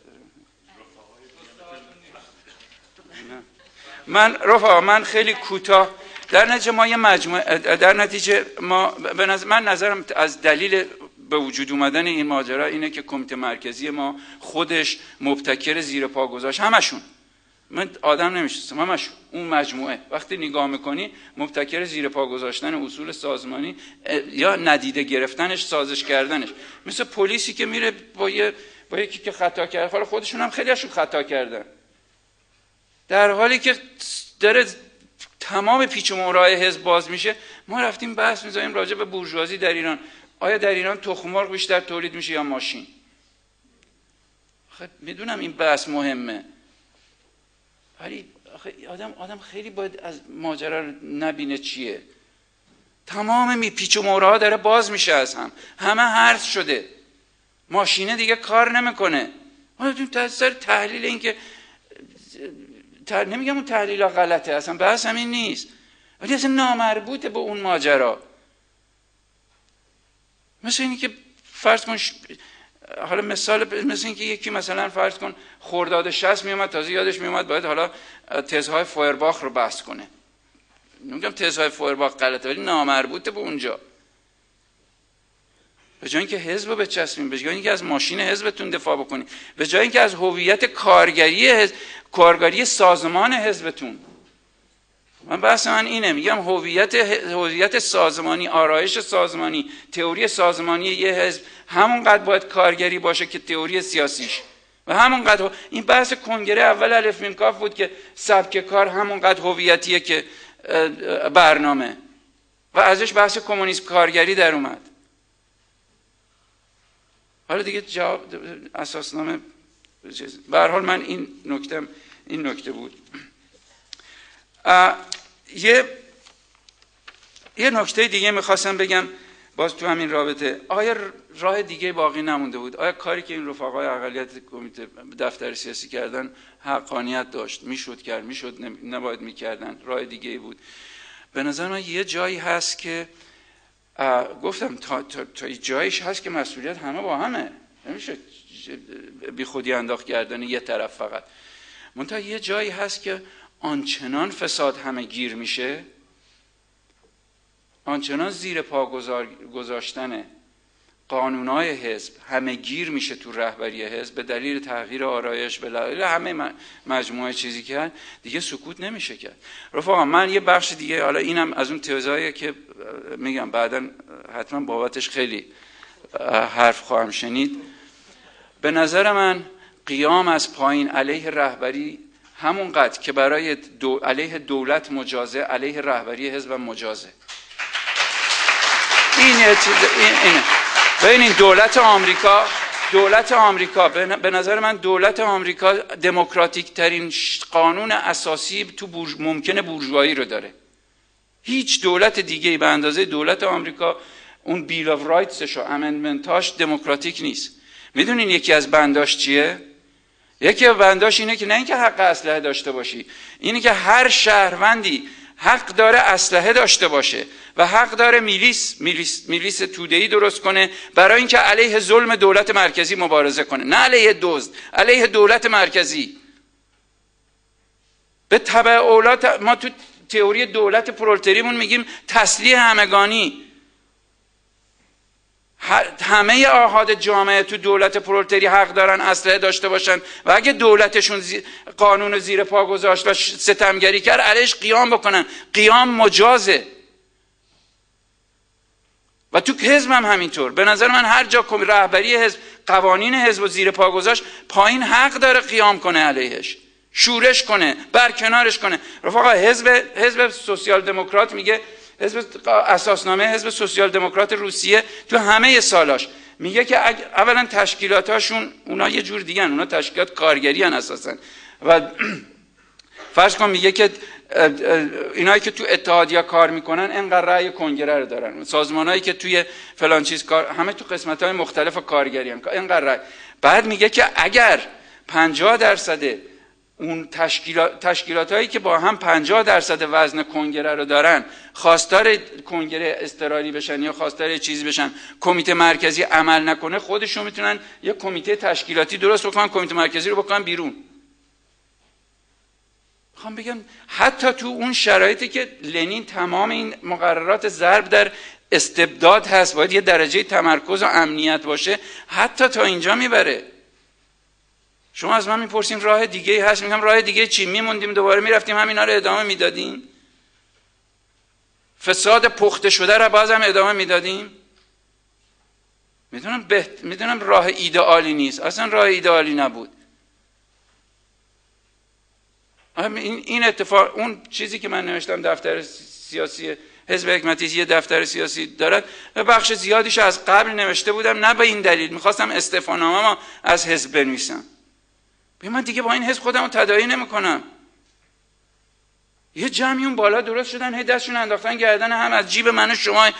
S1: من رفا من خیلی کوتاه. در نتیجه ما یه مجموعه در نتیجه ما من نظرم از دلیل به وجود اومدن این ماجرا اینه که کمیته مرکزی ما خودش مبتکر زیر پا گذاشت. همشون. من آدم نمیشستم همشون اون مجموعه. وقتی نگاه می‌کنی مبتکر زیر پا گذاشتن اصول سازمانی یا ندیده گرفتنش سازش کردنش. مثل پلیسی که میره با یه با یکی که خطا کرده حالا خودشون هم خیلیشون خطا کردن. در حالی که داره تمام پیچ و مورای حزب باز میشه ما رفتیم بحث می‌ذاریم راجع به بورژوازی در ایران. آیا در ایران تخم بیشتر تولید میشه یا ماشین؟ خب می‌دونم این بحث مهمه. ولی آدم آدم خیلی باید از ماجرا نبینه چیه. تمام می پیچ و مورا داره باز میشه از هم. همه حرف شده. ماشینه دیگه کار نمی‌کنه. ما سر تحلیل این که نمیگم اون تحلیل غلطه اصلا بحث همین نیست. ولی اصلا نامربوطه به اون ماجرا. مثل اینی که فرض کن حالا مثال مثل اینکه یکی مثلا فرض کن خورداد 60 میومد تازه یادش میومد باید حالا تزهای فویرباخ رو بحث کنه. نمیگم تزهای فویرباخ غلطه ولی نامربوطه به اونجا. به جای اینکه حزب رو بچسبیم به جای اینکه از ماشین حزبتون دفاع بکنید به جای اینکه از هویت کارگری حزب کارگری سازمان حزبتون من بحث من اینه میگم هویت هویت سازمانی آرایش سازمانی تئوری سازمانی یه حزب همونقدر باید کارگری باشه که تئوری سیاسیش. و همونقدر این بحث کنگره اول الف کاف بود که سبک کار همونقدر هویتیه که برنامه. و ازش بحث کمونیسم کارگری در اومد. حالا دیگه جواب اساسنامه به حال من این نکته این نکته بود. یه یه نکته دیگه می‌خواستم بگم باز تو همین رابطه. آیا راه دیگه باقی نمونده بود. آیا کاری که این رفقای اقلیت کمیته دفتر سیاسی کردن حقانیت داشت؟ می‌شد کرد می‌شد نباید می‌کردن. راه دیگه بود. به نظر من یه جایی هست که گفتم تا, تا, تا جایش هست که مسئولیت همه با همه. نمیشه بی خودی انداخت کردن یه طرف فقط. منتها یه جایی هست که آنچنان فساد همه گیر میشه آنچنان زیر پا گذاشتن قانونای حزب همه گیر میشه تو رهبری حزب به دلیل تغییر آرایش به دلیل همه مجموعه چیزی که دیگه سکوت نمیشه کرد. رفاقا من یه بخش دیگه حالا اینم از اون تزایی که میگم بعدا حتما بابتش خیلی حرف خواهم شنید. به نظر من قیام از پایین علیه رهبری همونقدر که برای دو علیه دولت مجازه علیه رهبری حزب مجازه. این این اینه این دولت آمریکا دولت آمریکا به نظر من دولت آمریکا دموکراتیک ترین قانون اساسی تو بورج... ممکنه بورژوایی رو داره. هیچ دولت دیگه به اندازه دولت آمریکا اون بیل آف رایتسش و امندمنتاش دموکراتیک نیست. می‌دونین یکی از بنداش چیه؟ یکی بنداش اینه که نه اینکه حق اسلحه داشته باشی اینه که هر شهروندی حق داره اسلحه داشته باشه و حق داره میلیس میلیس, میلیس تودهی درست کنه برای اینکه علیه ظلم دولت مرکزی مبارزه کنه. نه علیه دزد علیه دولت مرکزی. به تبع اولاد ما تو تئوری دولت پرولتریمون میگیم تسلیح همگانی. همه آهاد جامعه تو دولت پرولتری حق دارن اسلحه داشته باشن و اگه دولتشون قانون زیر پا گذاشت و ستمگری کرد علیش قیام بکنن. قیام مجازه. و تو حزب هم همینطور. به نظر من هر جا رهبری حزب قوانین حزب و زیر پا گذاشت پایین حق داره قیام کنه علیهش. شورش کنه برکنارش کنه. رفقا حزب حزب سوسیال دموکرات میگه حزب اساسنامه حزب سوسیال دموکرات روسیه تو همه سالاش. میگه که اولا تشکیلاتاشون اونا یه جور دیگه اونا تشکیلات کارگری هن اساسا. و فرض کن میگه که اینایی که تو اتحادیه کار می‌کنن انقدر رأی کنگره رو دارن. سازمانهایی که توی فلان چیز کار همه تو قسمت های مختلف کارگری هم انقدر رأی. بعد میگه که اگر 50 درصد اون تشکیلات, تشکیلات هایی که با هم 50 درصد وزن کنگره رو دارن خواستار کنگره استرالی بشن یا خواستار چیزی بشن کمیته مرکزی عمل نکنه خودشون می‌تونن یه کمیته تشکیلاتی درست بکنن کمیته مرکزی رو بکنن بیرون. می‌خوام بگم حتی تو اون شرایطی که لنین تمام این مقررات ضرب در استبداد هست باید یه درجه تمرکز و امنیت باشه حتی تا اینجا می‌بره. شما از من می‌پرسین راه دیگه هست؟ میگم راه دیگه چی؟ میموندیم دوباره می‌رفتیم همینا رو ادامه می‌دادیم. فساد پخته شده رو باز هم ادامه می‌دادیم. می‌دونم بهت... می‌دونم راه ایدئالی نیست. اصلا راه ایدئالی نبود. این این اتفاق اون چیزی که من نوشتم دفتر سیاسی حزب حکمتی یه دفتر سیاسی دارد و بخش زیادیش از قبل نوشته بودم نه به این دلیل. می‌خواستم استفانامه از حزب بنویسم. به من دیگه با این حزب خودم رو تدایی نمی‌کنم. یه جمعی اون بالا درست شدن هی دستشون انداختن گردن هم از جیب من و شما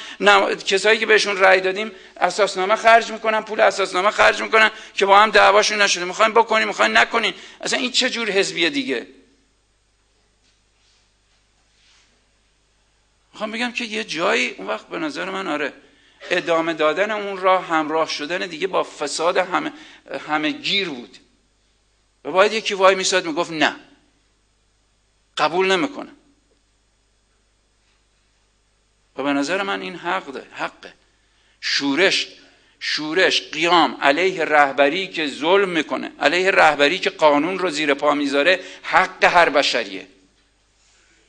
S1: کسایی که بهشون رأی دادیم اساسنامه خرج می‌کنن پول اساسنامه خرج می‌کنن که با هم دعواشون نشده. می‌خوایم بکنیم می‌خوایم نکنین اصلا این چه جور حزبیه دیگه؟ می‌خوام بگم که یه جایی اون وقت به نظر من آره ادامه دادن اون راه همراه شدن دیگه با فساد همه, همه گیر بود. و باید یکی وای میساد می‌گفت نه. قبول نمی‌کنه. و به نظر من این حق ده حقه. شورش شورش قیام علیه رهبری که ظلم می‌کنه علیه رهبری که قانون رو زیر پا می‌ذاره حق هر بشریه.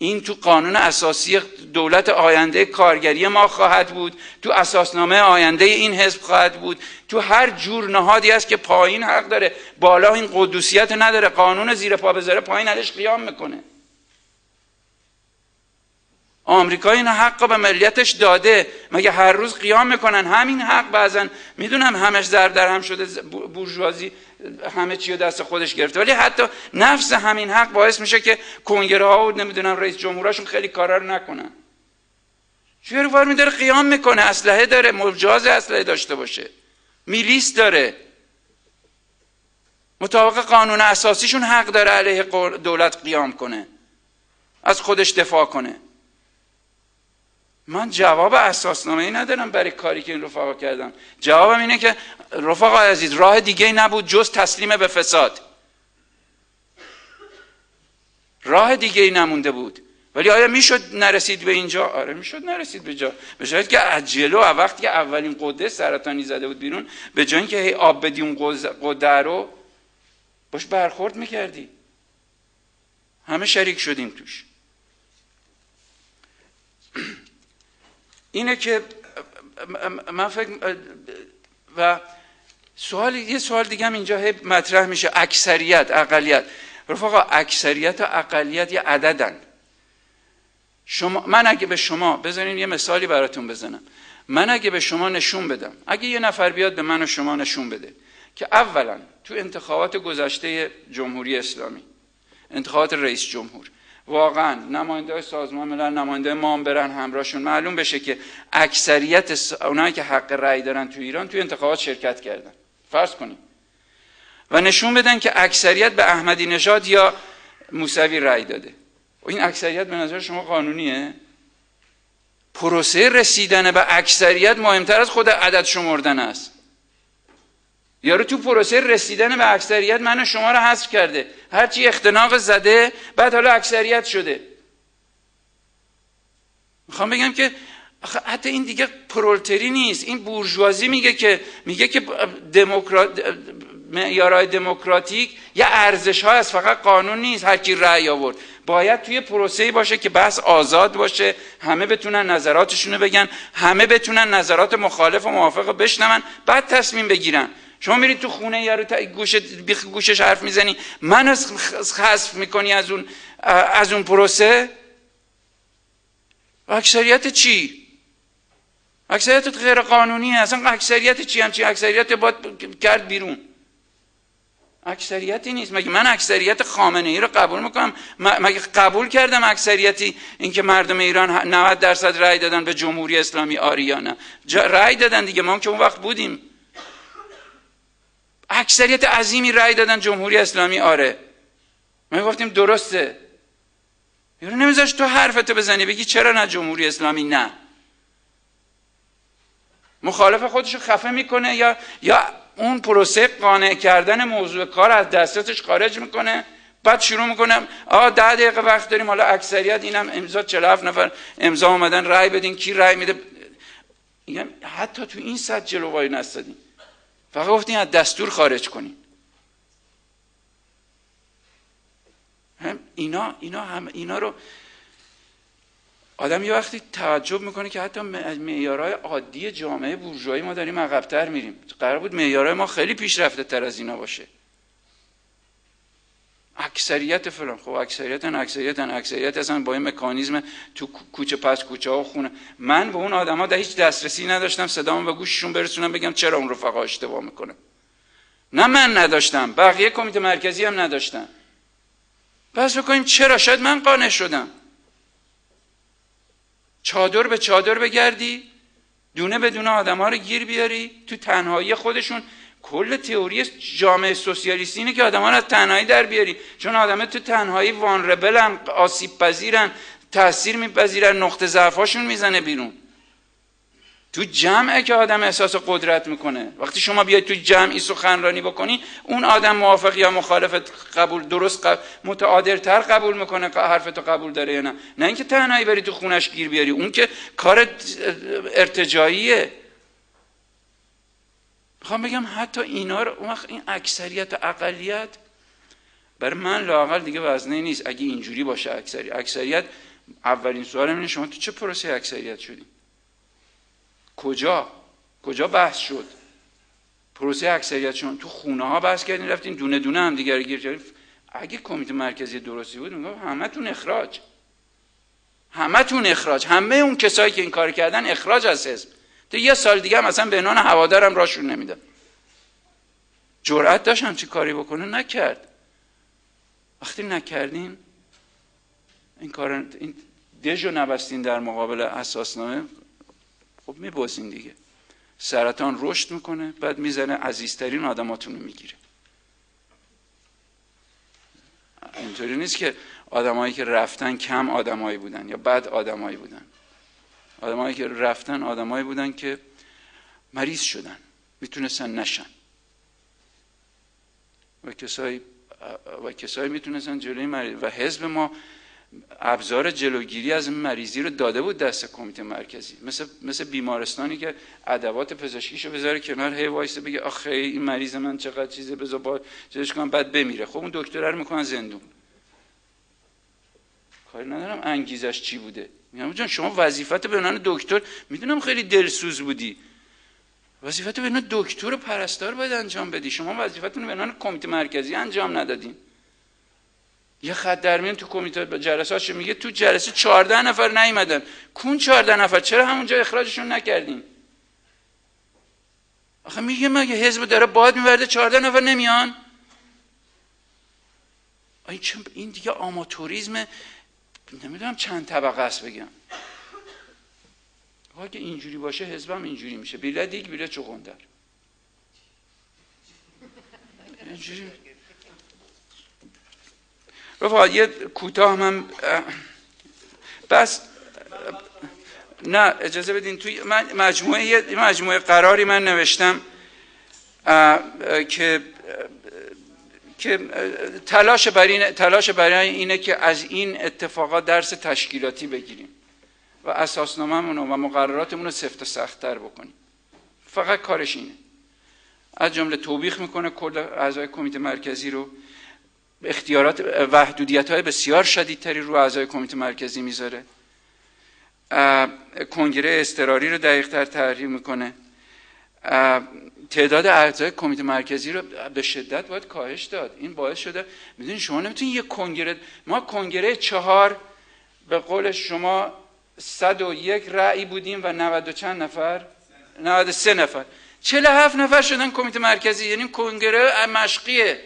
S1: این تو قانون اساسی دولت آینده کارگری ما خواهد بود تو اساسنامه آینده این حزب خواهد بود. تو هر جور نهادی است که پایین حق داره. بالا این قدوسیت نداره. قانون زیر پا بذاره پایین علیش قیام می‌کنه. آمریکا این حق به ملیتش داده. مگه هر روز قیام می‌کنن؟ همین حق بعضا. می‌دونم همش زر در هم شده بورژوازی همه چی دست خودش گرفته. ولی حتی نفس همین حق باعث میشه که کنگره ها و نمی‌دونم رئیس جمهورشون خیلی کارا رو نکنن. چه می داره قیام می‌کنه اسلحه داره مجاز اسلحه داشته باشه. میلیس داره. مطابق قانون اساسیشون حق داره علیه دولت قیام کنه. از خودش دفاع کنه. من جواب اساسنامه ای ندارم برای کاری که این رفقا کردم جوابم اینه که رفقا عزیز راه دیگه نبود جز تسلیم به فساد. راه دیگه نمونده بود. ولی آیا می‌شد نرسید به اینجا؟ آره می‌شد نرسید به جا. به جایی که از جلو وقتی که اولین قده سرطانی زده بود بیرون به جایی که هی آب بدی اون قده رو باش برخورد می‌کردی. همه شریک شدیم توش. اینه که من فکر و سوال یه سوال دیگه هم اینجا مطرح میشه. اکثریت اقلیت. رفقا اکثریت و اقلیت یه عددن. شما من اگه به شما بذارین یه مثالی براتون بزنم. من اگه به شما نشون بدم اگه یه نفر بیاد به من و شما نشون بده که اولا تو انتخابات گذشته جمهوری اسلامی انتخابات رئیس جمهور واقعا نماینده های سازمان ملل نماینده ما هم برن همراهشون. معلوم بشه که اکثریت اونایی که حق رأی دارن تو ایران توی انتخابات شرکت کردن. فرض کنیم و نشون بدن که اکثریت به احمدی نژاد یا موسوی رأی داده. این اکثریت به نظر شما قانونیه؟ پروسه رسیدن به اکثریت مهمتر از خود عدد شمردن است. یارو تو پروسه رسیدن به اکثریت من شما رو حذف کرده. هرچی اختناق زده بعد حالا اکثریت شده. می‌خوام بگم که حتی این دیگه پرولتری نیست. این بورژوازی میگه که میگه که دموکرات معیارهای دموکراتیک یه ارزش ها از فقط قانون نیست. هر کی رأی آورد. باید توی پروسه باشه که بحث آزاد باشه. همه بتونن نظراتشونو بگن. همه بتونن نظرات مخالف و موافق بشنون. بعد تصمیم بگیرن. شما میرید تو خونه یارو تا گوش بیخ گوشش حرف می‌زنی من از خصف می‌کنی از اون از اون پروسه؟ اکثریت چی؟ اکثریت غیر قانونیه اصلا اکثریت چی هم؟ چی؟ اکثریت باید کرد بیرون. اکثریتی نیست. مگه من اکثریت خامنه ای رو قبول می‌کنم؟ مگه قبول کردم اکثریتی اینکه مردم ایران 90 درصد رأی دادن به جمهوری اسلامی آریانه رأی دادن دیگه. ما که اون وقت بودیم. اکثریت عظیمی رأی دادن جمهوری اسلامی. آره. ما گفتیم درسته. یارو نمیذاش تو حرفتو بزنی بگی چرا نه جمهوری اسلامی؟ نه. مخالف خودشو خفه می‌کنه یا یا اون پروسه قانع کردن موضوع کار از دسترسش خارج می‌کنه بعد شروع می‌کنم آ ده دقیقه وقت داریم حالا اکثریت اینم امضا 47 نفر امضا اومدن رأی بدین کی رأی میده؟ میگم حتی تو این صد جلو وای نستادیم فقط گفتین از دستور خارج کنین. هم اینا اینا هم اینا رو آدم یه وقتی تعجب می‌کنه که حتی معیارهای عادی جامعه بورژوایی ما داریم عقبتر میریم. قرار بود معیارهای ما خیلی پیشرفته تر از اینا باشه. اکثریت فلان. خب اکثریت اکثریت اکثریت اصلا با این مکانیزم تو کوچه پس کوچه ها خونه. من به اون آدما در هیچ دسترسی نداشتم صدامو به گوششون برسونم بگم چرا اون رفقا اشتباه می‌کنه. نه من نداشتم بقیه کمیته مرکزی هم نداشتن. پس بکنیم چرا؟ شاید من قانع شدم. چادر به چادر بگردی دونه به دونه آدم ها رو گیر بیاری تو تنهایی خودشون کل تئوری جامعه سوسیالیستی اینه که آدم ها رو از تنهایی در بیاری چون آدم تو تنهایی وانربلن آسیب پذیرن تاثیر میپذیرن نقطه ضعفاشون می‌زنه بیرون. تو جمعه که آدم احساس قدرت می‌کنه. وقتی شما بیاید تو جمعی سخنرانی بکنی اون آدم موافق یا مخالفت قبول درست قبول متعادلتر قبول می‌کنه حرفتو قبول داره یا نه. نه اینکه تنهایی بری تو خونش گیر بیاری. اون که کار ارتجاییه. می‌خوام بگم حتی اینا رو اون این اکثریت و اقلیت برای من لاقل دیگه وزنه نیست. اگه اینجوری باشه اکثریت اکثریت اولین سوال اینه شما تو چه پروسه اکثریت شدی؟ کجا؟ کجا بحث شد؟ پروسه اکثریت شما تو خونه ها بحث کردین رفتین دونه دونه هم دیگر گیر کردین اگه کمیته مرکزی درستی بود میگم همه تون اخراج. همه تون اخراج. همه اون کسایی که این کار کردن اخراج از حزب. تو یه سال دیگه مثلا به نان هوادارم راشون نمیدن جرأت داشت چی کاری بکنه؟ نکرد. وقتی نکردین این کار این دژو نبستین در مقابل اساسنامه خب میبازین دیگه. سرطان رشد می‌کنه بعد می‌زنه عزیزترین آدماتون رو می‌گیره. اینطوری نیست که آدمایی که رفتن کم آدمایی بودن یا بد آدمایی بودن. آدمایی که رفتن آدمایی بودن که مریض شدن می‌تونستن نشن. و کسایی و کسایی می‌تونستن جلوی مریض و حزب ما ابزار جلوگیری از مریضی رو داده بود دست کمیته مرکزی. مثل مثل بیمارستانی که ادوات پزشکیشو بذاره کنار هی وایسه بگه آخه این مریض من چقدر چیزه بذار با چیزش کنم بعد بمیره. خب اون دکتر رو می‌کنن زندون. کاری ندارم. انگیزش چی بوده؟ میگم جان شما وظیفت به عنوان دکتر می‌دونم خیلی دلسوز بودی. وظیفت به عنوان دکتر و پرستار باید انجام بدی. شما وظیفتون به عنوان کمیته مرکزی انجام ندادین. یه خط در میان تو کمیته جلساتش میگه تو جلسه 14 نفر نیومدن. کون 14 نفر؟ چرا همونجا اخراجشون نکردین؟ آخه میگه مگه حزب داره باد میورده 14 نفر نمیان؟ این دیگه آماتوریزم نمی‌دونم چند طبقه است بگم. اگه اینجوری باشه حزبم اینجوری میشه. بیله دیگ بیله چقندر اینجوری. رفا یه کوتاه من بس نه اجازه بدین توی مجموعه مجموعه قراری من نوشتم که که تلاش بر تلاش برای اینه که از این اتفاقات درس تشکیلاتی بگیریم و اساسنامه‌مون و مقرراتمون رو سفت و سختتر بکنیم. فقط کارش اینه. از جمله توبیخ می‌کنه کل اعضای کمیته مرکزی رو. اختیارات وحدودیت های بسیار شدیدتری رو اعضای کمیته مرکزی می‌ذاره. کنگره استراری رو دقیقتر تحریم می‌کنه. تعداد اعضای کمیته مرکزی رو به شدت باید کاهش داد. این باعث شده می‌دونید شما نمی‌تونید یک کنگره ما کنگره چهار به قول شما 101 رأی بودیم و 90 چند نفر؟ 93 نفر. 47 نفر شدن کمیته مرکزی یعنی کنگره مشقیه.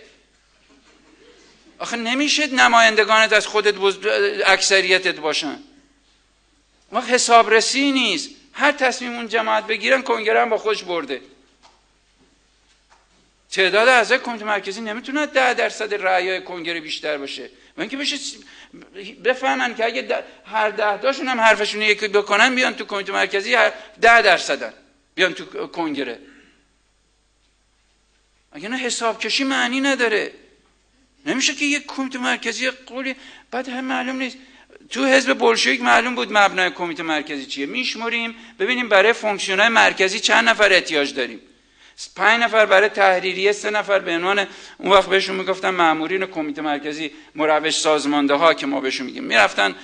S1: آخه نمیشه نمایندگانت از خودت اکثریتت باشن. ما حسابرسی نیست. هر تصمیم اون جماعت بگیرن کنگره هم با خوش برده. تعداد اعضای کمیته مرکزی نمی‌تونه ده درصد رأی کنگره بیشتر باشه. و اینکه بشه بفهمن که اگه هر ده داشون هم حرفشون یکی بکنن بیان تو کمیته مرکزی ده درصدن. بیان تو کنگره. اگه نه حساب کشی معنی نداره. نمیشه که یک کمیته مرکزی قولی بعد هم معلوم نیست. تو حزب بلشویک معلوم بود مبنای کمیته مرکزی چیه. میشمریم ببینیم برای فونکسیونای مرکزی چند نفر احتیاج داریم. پنج نفر برای تحریریه سه نفر به عنوان اون وقت بهشون می‌گفتن مامورین کمیته مرکزی مروش سازمانده ها که ما بهشون میگیم. می‌رفتن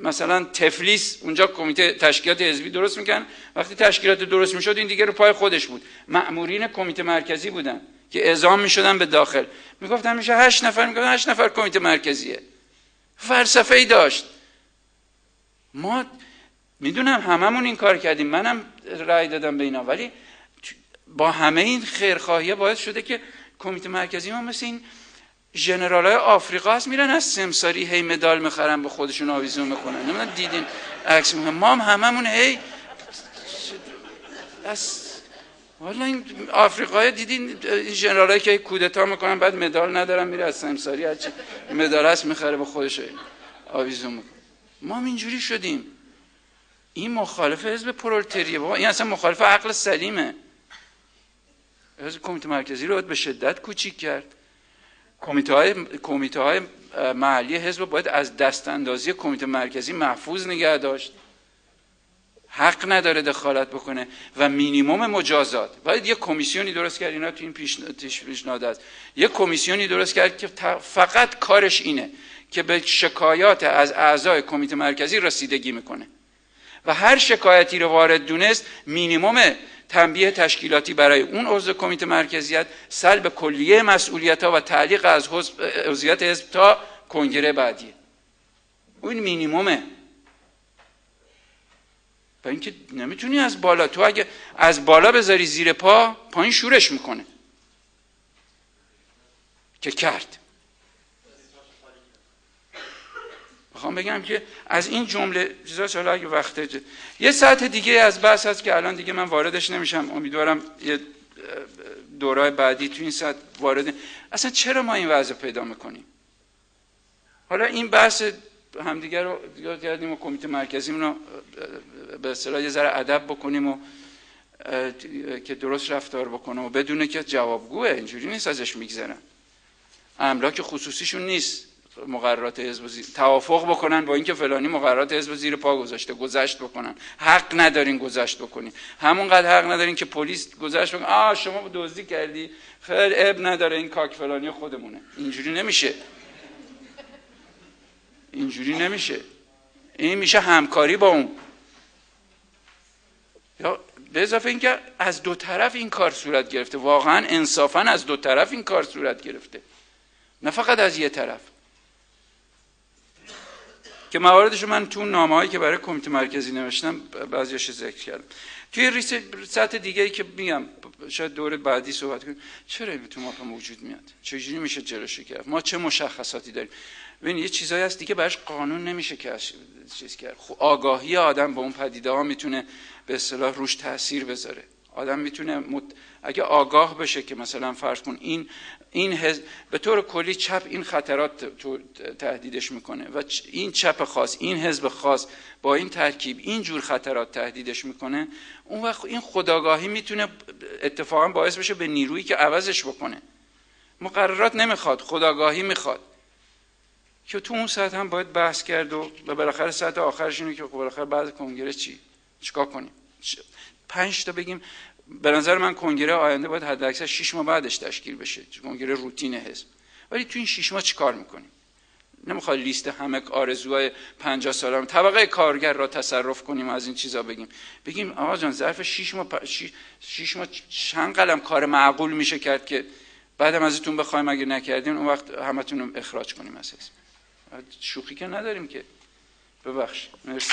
S1: مثلا تفلیس اونجا کمیته تشکیلات حزبی درست میکن وقتی تشکیلات درست می‌شد این دیگه رو پای خودش بود. مامورین کمیته مرکزی بودن که اعزام می‌شدن به داخل. می‌گفتن میشه هشت نفر می‌گفتن هشت نفر کمیته مرکزیه. فلسفه ای داشت. ما می‌دونم هممون این کار کردیم. منم رأی دادم به اینا ولی با همه این خیرخواهی باعث شده که کمیته مرکزی ما مثل این جنرال های آفریقا هست میرن از سمساری هی مدال می‌خرن به خودشون آویزون می‌کنن. نمی‌دونم دیدین عکس ما هم هممون هی از والا این آفریقای دیدین این جنرالایی که کودتا می‌کنن بعد مدال ندارن میره از سمساری هرچی مدال هست می‌خره به خودش آویزون می‌کنه. ما اینجوری شدیم. این مخالف حزب پرولتریه بابا. این اصلا مخالف عقل سلیمه. کمیته مرکزی رو به شدت کوچیک کرد. کمیته های, کمیته های محلی حزب باید از دست اندازی کمیته مرکزی محفوظ نگه داشت. حق نداره دخالت بکنه و مینیموم مجازات. باید یه کمیسیونی درست کرد اینا تو این پیشنهاد است یه کمیسیونی درست کرد که فقط کارش اینه که به شکایات از اعضای کمیته مرکزی رسیدگی می‌کنه. و هر شکایتی رو وارد دونست مینیموم تنبیه تشکیلاتی برای اون عضو کمیته مرکزیت سلب کلیه مسئولیت ها و تعلیق از عضویت حزب تا کنگره بعدیه اون مینیمومه. و اینکه نمی‌تونی از بالا تو اگه از بالا بذاری زیر پا پایین شورش می‌کنه. که کرد؟ می‌خوام بگم که از این جمله چیزا حالا اگه وقت یه ساعت دیگه از بحث هست که الان دیگه من واردش نمیشم. امیدوارم یه دورای بعدی تو این ساعت وارد اصلا چرا ما این وضع پیدا می‌کنیم؟ حالا این بحث همدیگه رو یاد کردیم و کمیته مرکزی رو به اصطلاح یه ذره ادب بکنیم و که درست رفتار بکنه و بدونه که جوابگوه اینجوری نیست ازش میگذرن. املاک خصوصیشون نیست مقررات حزب توافق بکنن با اینکه فلانی مقررات حزب زیر پا گذاشته گذشت بکنن. حق ندارین گذشت بکنین. همونقدر حق ندارین که پلیس گذشت بکنن آ شما دزدی کردی. خیر اب نداره این کاک فلانی خودمونه. اینجوری نمیشه. اینجوری نمیشه. این میشه همکاری با اون. یا به اضافه اینکه از دو طرف این کار صورت گرفته. واقعا انصافا از دو طرف این کار صورت گرفته. نه فقط از یه طرف. که مواردش من تو نامه هایی که برای کمیته مرکزی نوشتم بعضیش ذکر کردم. توی سطح دیگه ای که میگم شاید دور بعدی صحبت کنیم. چرا این تو ماپ وجود میاد؟ چجوری میشه جلوش گرفت؟ ما چه مشخصاتی داریم؟ ببین یه چیزایی هست دیگه براش قانون نمیشه که چیز کرد. خب آگاهی آدم به اون پدیده ها می‌تونه به اصطلاح روش تاثیر بذاره. آدم می‌تونه مت... اگه آگاه بشه که مثلا فرض کن این این حز... به طور کلی چپ این خطرات تو تهدیدش می‌کنه و این چپ خاص این حزب خاص با این ترکیب این جور خطرات تهدیدش می‌کنه اون وقت این خداگاهی می‌تونه اتفاقا باعث بشه به نیرویی که عوضش بکنه. مقررات نمی‌خواد خداگاهی می‌خواد. که تو اون ساعت هم باید بحث کرد و بالاخره ساعت آخرش اینه که خب بالاخره بعد کنگره چی؟ چیکار کنیم؟ پنج تا بگیم به نظر من کنگره آینده باید حد اکثر 6 ماه بعدش تشکیل بشه. کنگره روتین حزب. ولی تو این 6 ماه چیکار می‌کنیم؟ نمی‌خواد لیست همه آرزوهای 50 سالم طبقه کارگر را تصرف کنیم از این چیزا بگیم. بگیم آقا جان ظرف 6 ماه 6 ماه چند قلم کار معقول میشه کرد که بعدم ازتون بخوایم اگه نکردین اون وقت همتون رو اخراج کنیم از حزب. شوخی که نداریم که. ببخش مرسی.